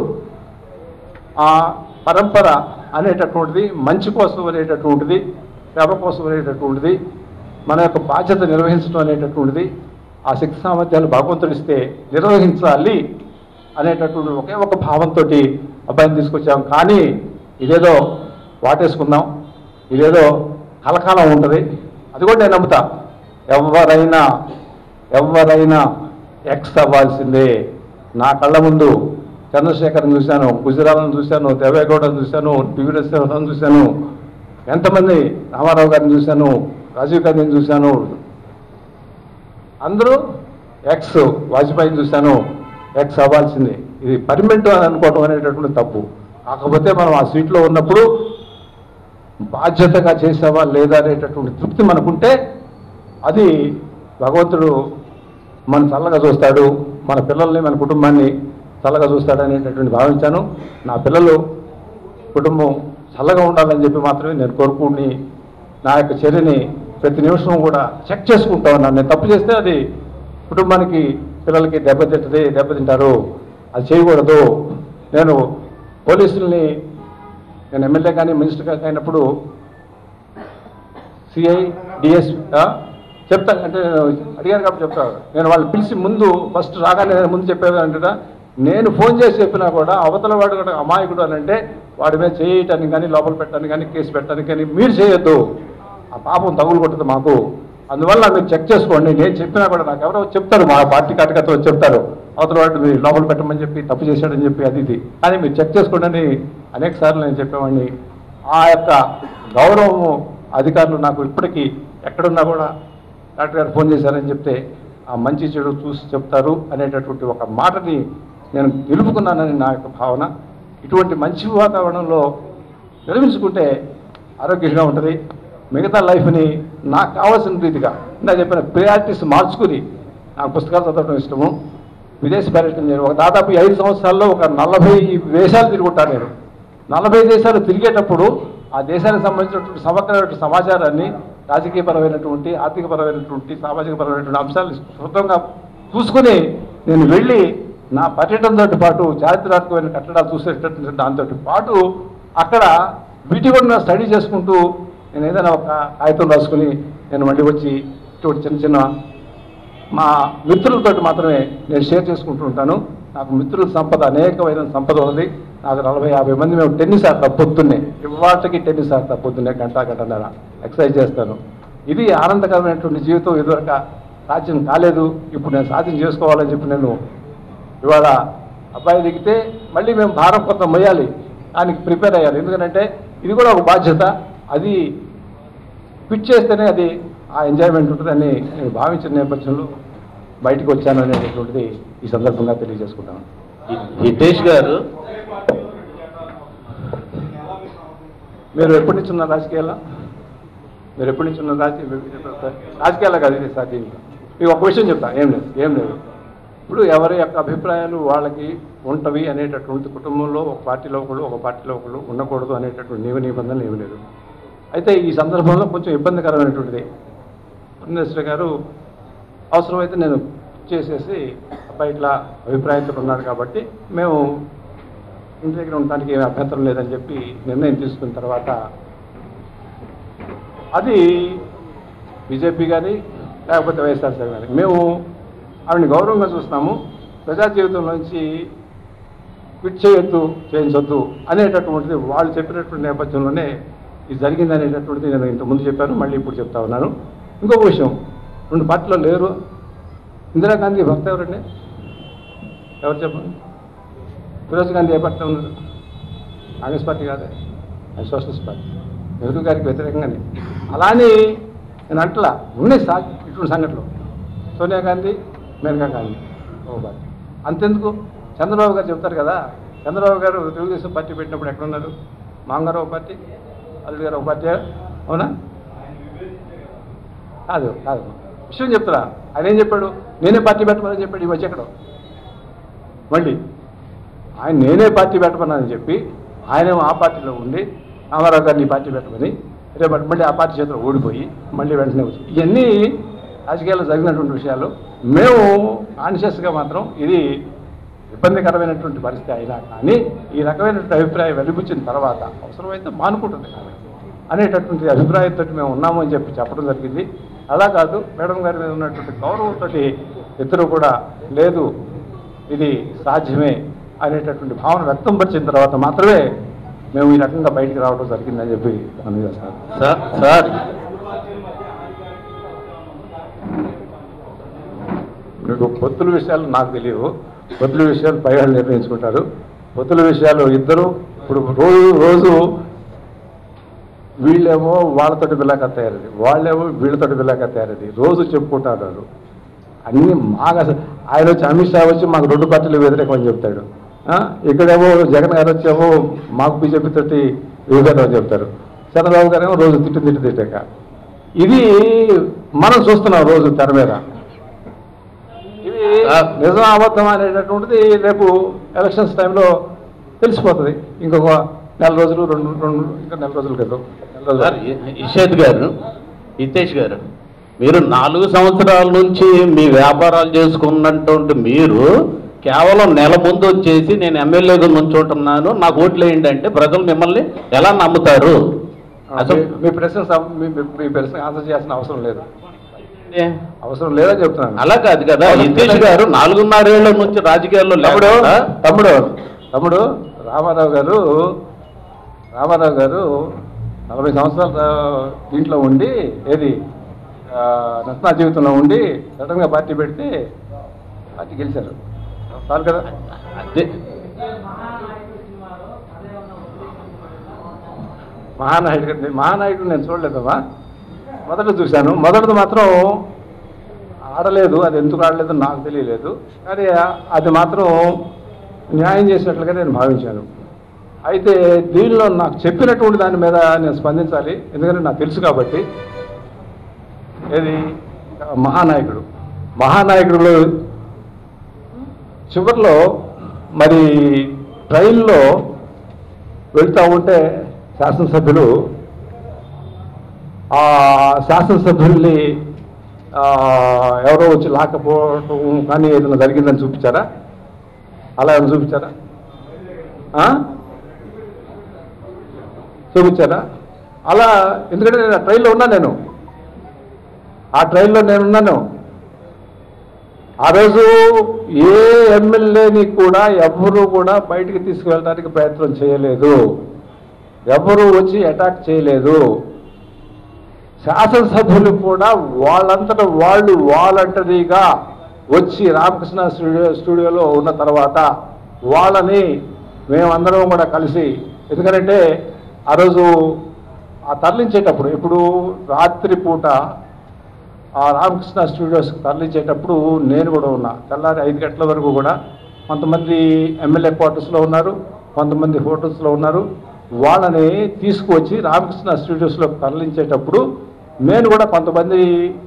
ఆ పరంపర అనేటటువంటిది మంచి కోసం అనేటటువంటిది ప్రేమ కోసం అనేటటువంటిది మన యొక్క బాధ్యత నిర్వహించడం అనేటటువంటిది ఆ శక్తి సామర్థ్యాలు భగవంతుడిస్తే నిర్వహించాలి అనేటటువంటి ఒకే ఒక భావంతో అబ్బాయిని తీసుకొచ్చాం. కానీ ఇదేదో వాటేసుకుందాం ఇదేదో కలకాలం ఉంటుంది. అది కూడా నేను నమ్ముతా. ఎవరైనా ఎవరైనా ఎక్స్ అవ్వాల్సిందే. నా కళ్ళ ముందు చంద్రశేఖర్ని చూశాను గుజరాలను చూశాను దేవేగౌడను చూశాను పివి నరసింహరావును చూశాను ఎంతమంది రామారావు గారిని చూశాను రాజీవ్ గాంధీని చూశాను. అందరూ ఎక్స్ వాజ్పేయిని చూశాను. ఎక్స్ అవ్వాల్సిందే. ఇది పర్మనెంట్ అని అనుకోవడం అనేటటువంటి తప్పు. కాకపోతే మనం ఆ సీట్లో ఉన్నప్పుడు బాధ్యతగా చేసావా లేదా అనేటటువంటి తృప్తి మనకుంటే అది భగవంతుడు మన చల్లగా చూస్తాడు మన పిల్లల్ని మన కుటుంబాన్ని చల్లగా చూస్తాడు అనేటటువంటి భావించాను. నా పిల్లలు కుటుంబం చల్లగా ఉండాలని చెప్పి మాత్రమే నేను కోరుకుని నా యొక్క చర్యని ప్రతి నిమిషం కూడా చెక్ చేసుకుంటా ఉన్నాను. నేను తప్పు చేస్తే అది కుటుంబానికి పిల్లలకి దెబ్బతింటది దెబ్బతింటారు. అది చేయకూడదు. నేను పోలీసుల్ని నేను ఎమ్మెల్యే కానీ మినిస్టర్ అయినప్పుడు సిఐ డిఎస్ చెప్తా అంటే అడిగాను కాబట్టి చెప్తారు నేను వాళ్ళు పిలిచి ముందు ఫస్ట్ రాగానే నేను ముందు చెప్పేది అంటే నేను ఫోన్ చేసి చెప్పినా కూడా అవతల వాడు కూడా అమాయకుడు అని అంటే వాడి మీద చేయటానికి కానీ లోపల పెట్టడానికి కానీ కేసు పెట్టడానికి కానీ మీరు చేయొద్దు. ఆ పాపం తగులు కొట్టదు మాకు. అందువల్ల మీరు చెక్ చేసుకోండి. నేను చెప్పినా కూడా నాకు ఎవరో చెప్తారు మా పార్టీ కార్యకర్తలు చెప్తారు. అవతల వాడు లోపల పెట్టమని చెప్పి తప్పు చేశాడని చెప్పి అది ఇది. కానీ మీరు చెక్ చేసుకోండి. అని అనేక సార్లు నేను చెప్పేవాడిని. ఆ యొక్క గౌరవము అధికారులు నాకు ఇప్పటికీ ఎక్కడున్నా కూడా డాక్టర్ గారు ఫోన్ చేశారని చెప్తే ఆ మంచి చెడు చూసి చెప్తారు అనేటటువంటి ఒక మాటని నేను నిలుపుకున్నానని నా యొక్క భావన. ఇటువంటి మంచి వాతావరణంలో నిర్మించుకుంటే ఆరోగ్యంగా ఉంటుంది. మిగతా లైఫ్ని నాకు కావాల్సిన రీతిగా నేను చెప్పిన ప్రయారిటీస్ మార్చుకుని నాకు పుస్తకాలు చదవడం ఇష్టము. విదేశ పర్యటన నేను ఒక దాదాపు ఐదు సంవత్సరాల్లో ఒక నలభై దేశాలు తిరుగుంటాను నేను. నలభై దేశాలు తిరిగేటప్పుడు ఆ దేశానికి సంబంధించినటువంటి సమగ్రమైనటువంటి సమాచారాన్ని రాజకీయపరమైనటువంటి ఆర్థికపరమైనటువంటి సామాజికపరమైనటువంటి అంశాలను శుభ్రంగా చూసుకుని నేను వెళ్ళి నా పర్యటనతో పాటు చారిత్రాత్మకమైన కట్టడాలు చూసేటటువంటి దాంతో పాటు అక్కడ వీటి కూడా స్టడీ చేసుకుంటూ నేను ఏదైనా ఒక కాగితం రాసుకుని నేను మళ్ళీ వచ్చి ఇటువంటి చిన్న చిన్న మా మిత్రులతో మాత్రమే నేను షేర్ చేసుకుంటూ ఉంటాను. నాకు మిత్రుల సంపద అనేకమైన సంపద ఉంది. నాకు నలభై యాభై మంది మేము టెన్నిస్ ఆడతాం పొద్దున్నే. ఇవాటికి టెన్నిస్ ఆడతా పొద్దున్నే గంట గంటన్నర. ఎక్సర్సైజ్ చేస్తాను. ఇది ఆనందకరమైనటువంటి జీవితం. ఇదివరక సాధ్యం కాలేదు. ఇప్పుడు నేను సాధ్యం చేసుకోవాలని చెప్పి నేను ఇవాళ అబ్బాయి దిగితే మళ్ళీ మేము భారం కొంత మొయ్యాలి దానికి ప్రిపేర్ అయ్యాలి. ఎందుకంటే ఇది కూడా ఒక బాధ్యత. అది ఫిట్ చేస్తేనే అది ఆ ఎంజాయ్మెంట్ ఉంటుందని నేను భావించిన నేపథ్యంలో బయటకు వచ్చాను అనేటటువంటిది ఈ సందర్భంగా తెలియజేసుకుంటాను. హితేష్ గారు. మీరు ఎప్పటి నుంచి ఉన్న రాజకీయాల్లో మీరు ఎప్పటి నుంచి ఉన్న రాజకీయ రాజకీయాల్లో కాదు ఇది సార్ మీకు ఒక విషయం చెప్తా ఏం లేదు ఏం లేదు. ఇప్పుడు ఎవరి యొక్క అభిప్రాయాలు వాళ్ళకి ఉంటవి అనేటటువంటి కుటుంబంలో ఒక పార్టీలో ఒకళ్ళు ఒక పార్టీలో ఒకళ్ళు ఉండకూడదు అనేటటువంటి నియమ నిబంధనలు ఏమి లేదు. అయితే ఈ సందర్భంలో కొంచెం ఇబ్బందికరమైనటువంటిది మినిస్టర్ గారు అవసరమైతే నేను చేసేసి అబ్బాయి ఇట్లా అభిప్రాయంతో ఉన్నాడు కాబట్టి మేము ఇంటి దగ్గర ఉండడానికి ఏమి అభ్యంతరం లేదని చెప్పి నిర్ణయం తీసుకున్న తర్వాత అది బీజేపీ కానీ లేకపోతే వైఎస్ఆర్సీపీ కానీ మేము ఆవిడని గౌరవంగా చూస్తున్నాము. ప్రజా జీవితంలోంచి క్విట్ చేయొద్దు చేయించొద్దు అనేటటువంటిది వాళ్ళు చెప్పినటువంటి నేపథ్యంలోనే ఇది జరిగింది అనేటటువంటిది నేను ఇంతకుముందు చెప్పాను. మళ్ళీ ఇప్పుడు చెప్తా ఉన్నాను. ఇంకొక విషయం. రెండు పార్టీలో లేరు. ఇందిరాగాంధీ భర్త ఎవరండి? ఎవరు చెప్పండి? ఫిరోజ్ గాంధీ ఏ పార్టీలో ఉన్నారు? కాంగ్రెస్ పార్టీ కాదే. అది సోషలిస్ట్ పార్టీ. నెహ్రూ గారికి వ్యతిరేకంగానే. అలానే నేను అంటలా ఉన్నాయి సా ఇటువంటి సంఘటనలు. సోనియా గాంధీ మేనకా గాంధీ ఓ పార్టీ అంతెందుకు? చంద్రబాబు గారు చెప్తారు కదా చంద్రబాబు గారు తెలుగుదేశం పార్టీ పెట్టినప్పుడు ఎక్కడున్నారు? మాంగారావు ఒక పార్టీ అల్లుడు గారు ఒక పార్టీ అవునా? కాదు కాదు. విషయం చెప్తున్నా. ఆయన ఏం చెప్పాడు? నేనే పార్టీ పెట్టమని చెప్పాడు ఈ మధ్య ఎక్కడ. మళ్ళీ ఆయన నేనే పార్టీ పెట్టమన్నానని చెప్పి ఆయనేమో ఆ పార్టీలో ఉండి అమరావు గారిని పార్టీ పెట్టమని రేపు మళ్ళీ ఆ పార్టీ చేతిలో ఓడిపోయి మళ్ళీ వెంటనే వచ్చి. ఇవన్నీ రాజకీయాల్లో జరిగినటువంటి విషయాలు. మేము కాన్షియస్గా మాత్రం ఇది ఇబ్బందికరమైనటువంటి పరిస్థితి అయినా కానీ ఈ రకమైనటువంటి అభిప్రాయం వెలిబుచ్చిన తర్వాత అవసరమైతే మానుకుంటుంది ఆమె అనేటటువంటి అభిప్రాయంతో మేము ఉన్నాము అని చెప్పి చెప్పడం జరిగింది. అలా కాదు. మేడం గారి మీద ఉన్నటువంటి గౌరవంతో ఇద్దరు కూడా లేదు ఇది సాధ్యమే అనేటటువంటి భావన వ్యక్తం పరిచిన తర్వాత మాత్రమే మేము ఈ రకంగా బయటికి రావడం జరిగిందని చెప్పి సార్ సార్. మీకు పొత్తుల విషయాలు నాకు తెలియవు. పొత్తుల విషయాలు పై వాళ్ళు నిర్ణయించుకుంటారు. పొత్తుల విషయాలు ఇద్దరు ఇప్పుడు రోజు రోజు వీళ్ళేమో వాళ్ళతోటి బిల్లాక తయారది. వాళ్ళేమో వీళ్ళతోటి బిల్లాక తయారది. రోజు చెప్పుకుంటారు అన్ని మాకు అసలు ఆయన వచ్చి అమిత్ షా వచ్చి మాకు రెండు పార్టీలు వ్యతిరేకమని చెప్తాడు. ఆ, ఇక్కడేమో జగన్ గారు వచ్చేమో మాకు బీజేపీ తోటి విభేదం చెప్తారు. చంద్రబాబు గారేమో రోజు తిట్టు తిట్టు తిట్టాక ఇది మనం చూస్తున్నాం రోజు తెర మీద. ఇది నిజం అబద్ధం అనేటటువంటిది రేపు ఎలక్షన్స్ టైంలో తెలిసిపోతుంది. ఇంకొక నెల రోజులు రెండు రెండు ఇంకా నెల రోజుల క్రితం నెల సార్ రోజులు ఇషేద్ గారు హితేష్ గారు మీరు నాలుగు సంవత్సరాల నుంచి మీ వ్యాపారాలు చేసుకున్నటువంటి మీరు కేవలం నెల ముందు వచ్చేసి నేను ఎమ్మెల్యేగా నుంచుంటున్నాను నాకు ఓట్లు వేయండి అంటే ప్రజలు మిమ్మల్ని ఎలా నమ్ముతారు? అసలు మీ- ప్రశ్న మీ ప్రశ్న ఆన్సర్ చేయాల్సిన అవసరం లేదు. అవసరం లేదని చెప్తున్నాను. అలా కాదు కదా హితేష్ గారు నాలుగున్నరేళ్ళ నుంచి రాజకీయాల్లో తమ్ముడు తమ్ముడు తమ్ముడు రామారావు గారు రామారావు గారు నలభై సంవత్సరాల దీంట్లో ఉండి ఏది నటనా జీవితంలో ఉండి సడన్గా పార్టీ పెడితే పార్టీ గెలిచారు. చాలు కదా? అదే. మహానాయుడు గారు నేను మహానాయుడు నేను చూడలేదమ్మా. మొదట చూశాను. మొదటిది మాత్రం ఆడలేదు. అది ఎందుకు ఆడలేదు నాకు తెలియలేదు. కానీ అది మాత్రం న్యాయం చేసినట్లుగా నేను భావించాను. అయితే దీనిలో నాకు చెప్పినటువంటి దాని మీద నేను స్పందించాలి. ఎందుకంటే నాకు తెలుసు కాబట్టి. ఏది? మహానాయకుడు. మహానాయకుడు చివరిలో మరి ట్రైన్లో వెళ్తూ ఉంటే శాసనసభ్యులు ఆ శాసనసభ్యుల్ని ఎవరో వచ్చి లాకపోవటం కానీ ఏదైనా జరిగిందని చూపించారా? అలా ఏమైనా చూపించారా? చూపించానా అలా ఎందుకంటే నేను ఆ ట్రైన్లో ఉన్నా నేను. ఆ ట్రైన్లో నేను ఉన్నాను. ఆ రోజు ఏ ఎమ్మెల్యేని కూడా ఎవ్వరూ కూడా బయటికి తీసుకువెళ్ళడానికి ప్రయత్నం చేయలేదు. ఎవ్వరూ వచ్చి అటాక్ చేయలేదు. శాసనసభ్యులు కూడా వాళ్ళంతట వాళ్ళు వాలంటరీగా వచ్చి రామకృష్ణ స్టూడియో స్టూడియోలో ఉన్న తర్వాత వాళ్ళని మేమందరం కూడా కలిసి ఎందుకంటే ఆ రోజు ఆ తరలించేటప్పుడు ఇప్పుడు రాత్రిపూట ఆ రామకృష్ణ స్టూడియోస్కి తరలించేటప్పుడు నేను కూడా ఉన్నా. తెల్లారి ఐదు గంటల వరకు కూడా కొంతమంది ఎమ్మెల్యే క్వార్టర్స్లో ఉన్నారు కొంతమంది హోటల్స్లో ఉన్నారు. వాళ్ళని తీసుకువచ్చి రామకృష్ణ స్టూడియోస్లోకి తరలించేటప్పుడు నేను కూడా కొంతమంది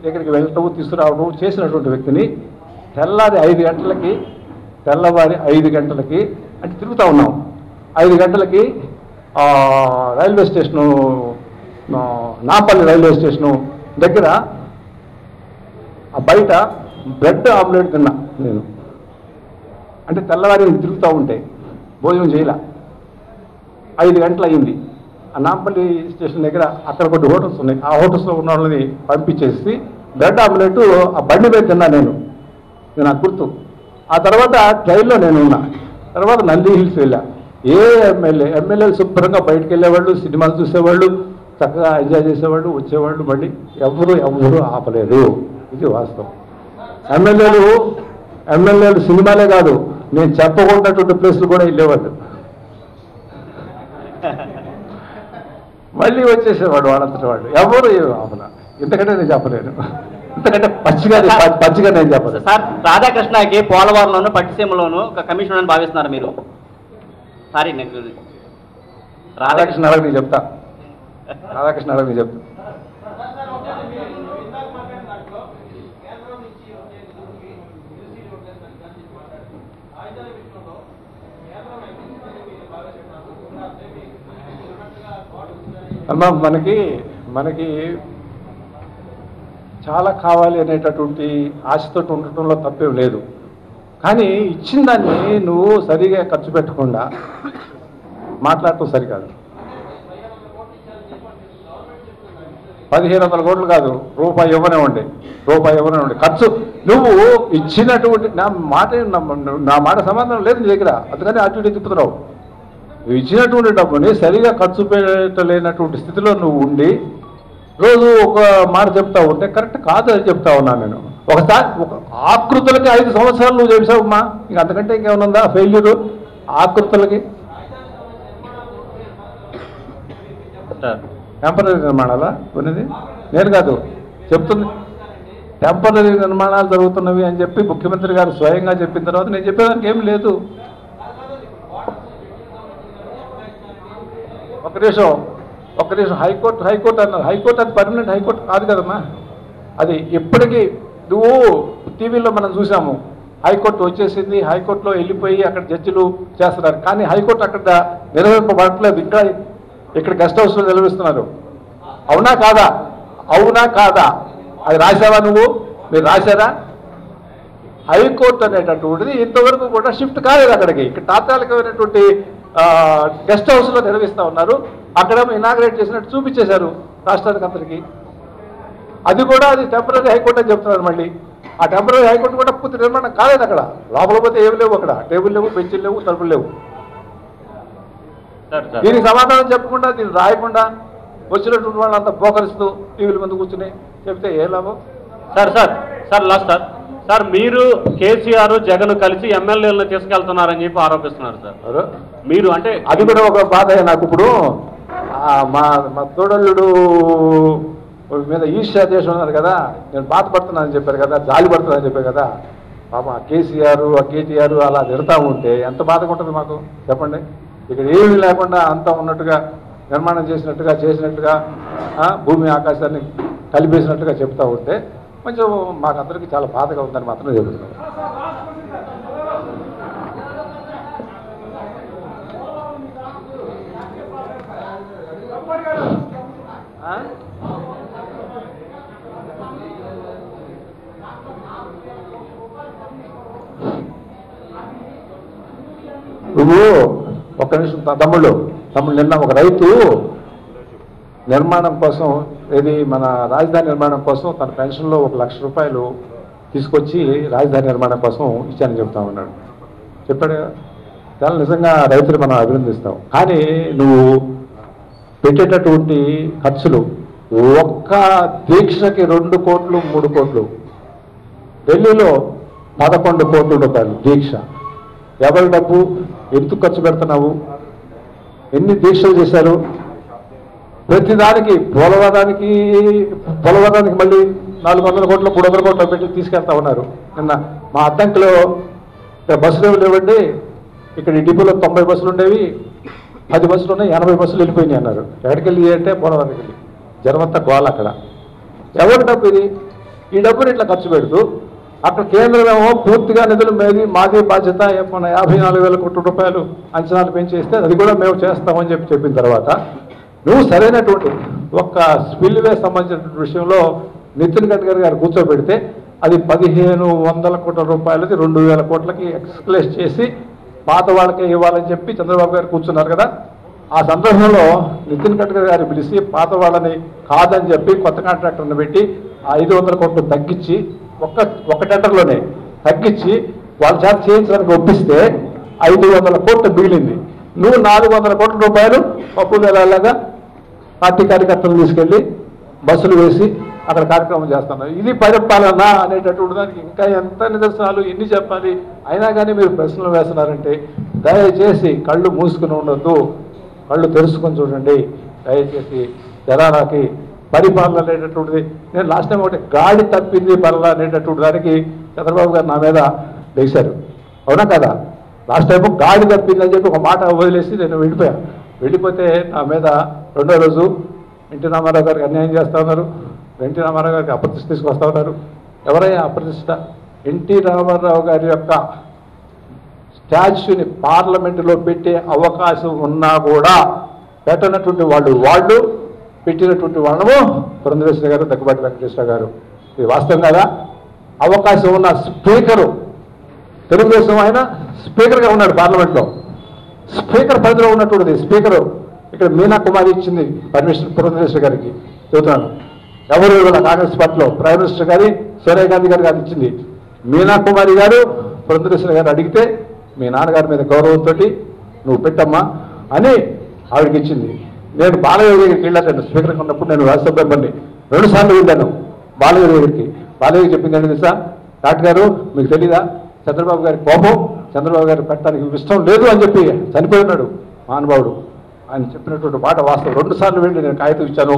దగ్గరికి వెళ్ళటం తీసుకురావడం చేసినటువంటి వ్యక్తిని తెల్లారి ఐదు గంటలకి తెల్లవారి ఐదు గంటలకి అంటే తిరుగుతూ ఉన్నాం. ఐదు గంటలకి railway station Nampally railway station దగ్గర ఆ బయట బ్రెడ్ ఆమ్లెట్ తిన్నా నేను. అంటే తెల్లవారి తిరుగుతూ ఉంటే భోజనం చేయలే. ఐదు గంటలు అయింది ఆ నాంపల్లి స్టేషన్ దగ్గర అక్కడ కొన్ని హోటల్స్ ఉన్నాయి. ఆ హోటల్స్లో ఉన్న వాళ్ళని పంపించేసి బ్రెడ్ ఆమ్లెట్ ఆ బండి మీద తిన్నా నేను. ఇది నాకు గుర్తు. ఆ తర్వాత ట్రైన్లో నేను ఉన్నా. తర్వాత నంది హిల్స్ వెళ్ళా. ఏ ఎమ్మెల్యే ఎమ్మెల్యేలు శుభ్రంగా బయటకు వెళ్ళేవాళ్ళు సినిమాలు చూసేవాళ్ళు చక్కగా ఎంజాయ్ చేసేవాళ్ళు వచ్చేవాళ్ళు మళ్ళీ ఎవరు ఎవరు ఆపలేదు. ఇది వాస్తవం. ఎమ్మెల్యేలు ఎమ్మెల్యేలు సినిమాలే కాదు నేను చెప్పకుండాటువంటి ప్లేస్లు కూడా వెళ్ళేవాళ్ళు. మళ్ళీ వచ్చేసేవాడు వాళ్ళంతటి వాడు ఎవరు ఆపన ఇంతకంటే నేను చెప్పలేను. ఎందుకంటే పచ్చిగా పచ్చిగా నేను చెప్పలేదు సార్ రాధాకృష్ణకి పోలవరంలోను పట్టిసీమలోను ఒక కమిషన్ అని భావిస్తున్నారు మీరు. సారీ నేను రాధాకృష్ణ అడగ చెప్తా. రాధాకృష్ణ అడవి నీకు చెప్తా. అమ్మ మనకి మనకి చాలా కావాలి అనేటటువంటి ఆశతో ఉండటంలో తప్పేం లేదు. కానీ ఇచ్చిన దాన్ని నువ్వు సరిగా ఖర్చు పెట్టకుండా మాట్లాడటం సరికాదు. పదిహేను వందల కోట్లు కాదు రూపాయి ఇవ్వనే ఉండే రూపాయి ఇవ్వనే ఉండే. ఖర్చు నువ్వు ఇచ్చినటువంటి నా మాట నా- మాట సమాధానం లేదు నీ దగ్గర అందుకని అటు తిప్పుతున్నావు. నువ్వు ఇచ్చినటువంటి డబ్బుని సరిగా ఖర్చు పెట్టలేనటువంటి స్థితిలో నువ్వు ఉండి రోజు ఒక మాట చెప్తా ఉంటే కరెక్ట్ కాదు అని చెప్తా ఉన్నాను నేను. ఒకసారి ఒక ఆకృతులకి ఐదు సంవత్సరాలు నువ్వు చేసావమ్మా ఇంక అంతకంటే ఇంకేమైనా ఉందా? ఫెయిల్యూర్ ఆకృతులకి? టెంపరీ నిర్మాణాలా? కొనేది నేను కాదు. చెప్తుంది. టెంపరీ నిర్మాణాలు జరుగుతున్నవి అని చెప్పి ముఖ్యమంత్రి గారు స్వయంగా చెప్పిన తర్వాత నేను చెప్పేదానికి ఏం లేదు. ఒక నిమిషం. ఒక నిమిషం. హైకోర్టు హైకోర్టు అన్నారు. హైకోర్టు అది పర్మనెంట్ హైకోర్టు కాదు కదమ్మా. అది ఎప్పటికీ నువ్వు టీవీలో మనం చూసాము హైకోర్టు వచ్చేసింది హైకోర్టులో వెళ్ళిపోయి అక్కడ జడ్జిలు చేస్తున్నారు. కానీ హైకోర్టు అక్కడ నిర్వహింపబడట్లేదు ఇంకా ఇక్కడ గెస్ట్ హౌస్లో నిర్వహిస్తున్నారు అవునా కాదా? అవునా కాదా? అది రాశావా నువ్వు? మీరు రాశారా? హైకోర్టు అనేటటువంటిది ఇంతవరకు కూడా షిఫ్ట్ కాలేదు అక్కడికి. ఇక్కడ తాత్కాలికమైనటువంటి గెస్ట్ హౌస్లో నిర్వహిస్తూ ఉన్నారు. అక్కడ ఇనాగ్రేట్ చేసినట్టు చూపించేశారు రాష్ట్రానికి అందరికీ. అది కూడా అది టెంపరీ హైకోర్టు అని చెప్తున్నారు మళ్ళీ. ఆ టెంపరీ హైకోర్టు కూడా పూర్తి నిర్మాణం కాలేదు అక్కడ. లోపల పోతే ఏమి లేవు అక్కడ. టేబుల్ లేవు బెంచీలు లేవు తలుపులు లేవు. దీనికి సమాధానం చెప్పకుండా దీన్ని రాయకుండా వచ్చినటువంటి వాళ్ళంతా పోకరిస్తూ టీవీల ముందు కూర్చుని చెప్తే ఏ లాభం? Sir sir sir last sir. Sir మీరు కేసీఆర్ జగన్ కలిసి ఎమ్మెల్యేలను తీసుకెళ్తున్నారని చెప్పి ఆరోపిస్తున్నారు సార్? మీరు అంటే అది కూడా ఒక బాధ నాకు ఇప్పుడు. మా మా తోడల్లుడు మీద ఈర్ష్యా దేశం ఉన్నారు కదా నేను బాధపడుతున్నానని చెప్పారు కదా జాలి పడుతున్నానని చెప్పారు కదా పాప ఆ కేసీఆర్ ఆ కేటీఆర్ అలా తిడతా ఉంటే ఎంత బాధగా ఉంటుంది మాకు? చెప్పండి. ఇక్కడ ఏమీ లేకుండా అంతా ఉన్నట్టుగా నిర్మాణం చేసినట్టుగా చేసినట్టుగా భూమి ఆకాశాన్ని కలిపేసినట్టుగా చెప్తా ఉంటే కొంచెం మాకందరికీ చాలా బాధగా ఉందని మాత్రం చెబుతున్నాను. నువ్వు ఒక్క నిమిషం త- తమ్ముళ్ళు తమ్ముడు నిన్న ఒక రైతు నిర్మాణం కోసం ఏది మన రాజధాని నిర్మాణం కోసం తన పెన్షన్లో ఒక లక్ష రూపాయలు తీసుకొచ్చి రాజధాని నిర్మాణం కోసం ఇచ్చానని చెప్తా ఉన్నాడు. చెప్పాడు చాలా నిజంగా రైతులు మనం అభినందిస్తాం. కానీ నువ్వు పెట్టేటటువంటి ఖర్చులు ఒక్క దీక్షకి రెండు కోట్లు మూడు కోట్లు. ఢిల్లీలో పదకొండు కోట్ల రూపాయలు దీక్ష. ఎవరి డబ్బు? ఎందుకు ఖర్చు పెడుతున్నావు? ఎన్ని దీక్షలు చేశారు? ప్రతిదానికి పోలవరానికి పోలవరానికి మళ్ళీ నాలుగు వందల కోట్లు మూడు వందల కోట్లు పెట్టి తీసుకెళ్తా ఉన్నారు. నిన్న మా అద్దంకిలో ఇక్కడ బస్సులు లేవండి. ఇక్కడ ఈ డిపోలో తొంభై బస్సులు ఉండేవి. పది బస్సులు ఉన్నాయి ఎనభై బస్సులు వెళ్ళిపోయినాయి అన్నారు. ఎక్కడికి వెళ్ళి అంటే పోలవరానికి వెళ్ళి. జనమంతా గోల అక్కడ. ఎవరి డబ్బు ఇది? ఈ డబ్బుని ఇట్లా ఖర్చు పెడుతూ అక్కడ కేంద్రం ఏమో పూర్తిగా నిధులు మేది మాదే బాధ్యత మన యాభై నాలుగు వేల కోట్ల రూపాయలు అంచనాలు పెంచేస్తే అది కూడా మేము చేస్తామని చెప్పి చెప్పిన తర్వాత నువ్వు సరైనటువంటి ఒక్క స్పిల్వే సంబంధించిన విషయంలో నితిన్ గడ్కరీ గారు కూర్చోబెడితే అది పదిహేను వందల కోట్ల రూపాయలది రెండు వేల కోట్లకి ఎక్స్క్లేస్ చేసి పాత వాళ్ళకే ఇవ్వాలని చెప్పి చంద్రబాబు గారు కూర్చున్నారు కదా. ఆ సందర్భంలో నితిన్ గడ్కరీ గారు పిలిచి పాత వాళ్ళని కాదని చెప్పి కొత్త కాంట్రాక్టర్ని పెట్టి ఆ ఐదు వందల కోట్లు తగ్గించి ఒక్క ఒక టెండర్లోనే తగ్గించి వాళ్ళ చేత చేయించడానికి ఒప్పిస్తే ఐదు వందల కోట్లు మిగిలింది. నువ్వు నాలుగు వందల కోట్ల రూపాయలు పప్పు వెళ్ళాలగా పార్టీ కార్యకర్తలు తీసుకెళ్ళి బస్సులు వేసి అక్కడ కార్యక్రమం చేస్తున్నారు. ఇది పరిపాలన అనేటటువంటి దానికి ఇంకా ఎంత నిదర్శనాలు ఎన్ని చెప్పాలి? అయినా కానీ మీరు ప్రశ్నలు వేస్తున్నారంటే దయచేసి కళ్ళు మూసుకుని ఉండొద్దు. కళ్ళు తెరుచుకొని చూడండి. దయచేసి జనాలకి పరిపాలన అనేటటువంటిది నేను లాస్ట్ టైం ఒకటి గాడి తప్పింది పర్ల అనేటటువంటి దానికి చంద్రబాబు గారు నా మీద వేశారు. అవునా కదా? లాస్ట్ టైం గాడి తప్పింది అని చెప్పి ఒక మాట వదిలేసి నేను వెళ్ళిపోయాను. వెళ్ళిపోతే నా మీద రెండో రోజు ఎన్టీ రామారావు గారికి అన్యాయం చేస్తూ ఉన్నారు. ఎన్టీ రామారావు గారికి అప్రతిష్ట తీసుకొస్తూ ఉన్నారు. ఎవరైనా అప్రతిష్ట? ఎన్టీ రామారావు గారి యొక్క స్టాచ్యూని పార్లమెంటులో పెట్టే అవకాశం ఉన్నా కూడా పెట్టనటువంటి వాళ్ళు వాళ్ళు పెట్టినటువంటి వాళ్ళము. పురంధరేశ్వర గారు దగ్గుబాటి వెంకటేశ్వర గారు. ఇది వాస్తవం కదా? అవకాశం ఉన్న స్పీకరు తెలుగుదేశం ఆయన స్పీకర్గా ఉన్నాడు పార్లమెంట్లో. స్పీకర్ పరిధిలో ఉన్నటువంటిది స్పీకరు ఇక్కడ మీనా కుమారి ఇచ్చింది పర్మిషన్ పురంధరేశ్వర గారికి చెబుతున్నాను. ఎవరు కాంగ్రెస్ పార్టీలో ప్రైమ్ మినిస్టర్ గారి సోనియా గాంధీ గారు గారు ఇచ్చింది. మీనా కుమారి గారు పురంధరేశ్వర గారు అడిగితే మీ నాన్నగారి మీద గౌరవంతో నువ్వు పెట్టమ్మా అని ఆవిడకి ఇచ్చింది. నేను బాలయ్య దగ్గరికి వెళ్ళాను స్పీకర్కి ఉన్నప్పుడు నేను రాజ్యసభ మెంబర్ని రెండు సార్లు వెళ్ళాను బాలయ్య దగ్గరికి బాలయ్య చెప్పింది ఏంటి తెలుసా? డాక్టర్ గారు మీకు తెలీదా? చంద్రబాబు గారి కోపం చంద్రబాబు గారు పెట్టడానికి ఇష్టం లేదు అని చెప్పి చనిపోయినాడు మహానుభావుడు. ఆయన చెప్పినటువంటి మాట వాస్తవం. రెండు సార్లు వెళ్ళి నేను కాగితం ఇచ్చాను.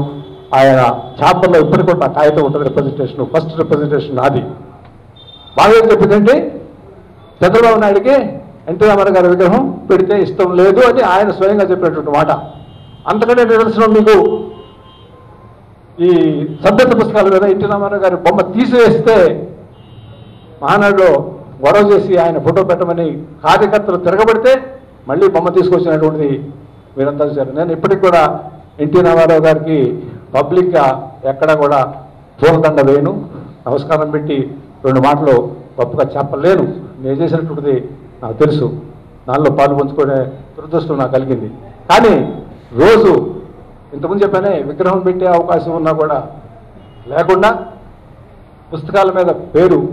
ఆయన ఛాంబర్లో ఇప్పటికి కూడా కాగితం ఉంటుంది రిప్రజెంటేషన్ ఫస్ట్ రిప్రజెంటేషన్ నాది. బాగా ఏం చెప్పిందంటే చంద్రబాబు నాయుడికి ఎన్టీ రామారావు గారి విగ్రహం పెడితే ఇష్టం లేదు అని ఆయన స్వయంగా చెప్పినటువంటి మాట. అంతకంటే నిదర్శనం మీకు ఈ సభ్యత పుస్తకాలు కదా ఎన్టీ రామారావు గారి బొమ్మ తీసివేస్తే మహానాడులో గొడవ చేసి ఆయన ఫోటో పెట్టమని కార్యకర్తలు తిరగబడితే మళ్ళీ బొమ్మ తీసుకొచ్చినటువంటిది వీరంతా చూశారు. నేను ఇప్పటికి కూడా ఎన్టీ రామారావు గారికి పబ్లిక్గా ఎక్కడా కూడా పూలదండ వేయను నమస్కారం పెట్టి రెండు మాటలు గొప్పగా చెప్పలేను. నేను చేసినటువంటిది నాకు తెలుసు. దానిలో పాలు పంచుకునే దురదృష్టం నాకు కలిగింది. కానీ రోజు ఇంతకుముందు చెప్పానే విగ్రహం పెట్టే అవకాశం ఉన్నా కూడా లేకుండా పుస్తకాల మీద పేరు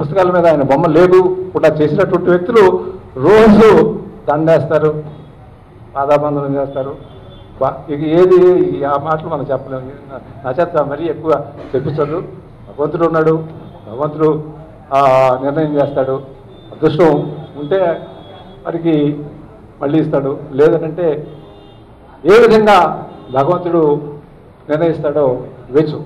పుస్తకాల మీద ఆయన బొమ్మ లేదు కూడా చేసినటువంటి వ్యక్తులు రోజు దండేస్తారు పాదాబంధనం చేస్తారు. ఇక ఏది ఆ మాటలు మనం చెప్పలేము. నా- చేత మరీ ఎక్కువ చెప్పిస్తాడు. భగవంతుడు ఉన్నాడు. భగవంతుడు నిర్ణయం చేస్తాడు. అదృష్టం ఉంటే వారికి మళ్ళీ ఇస్తాడు. లేదనంటే ఏ విధంగా భగవంతుడు నిర్ణయిస్తాడో వేచి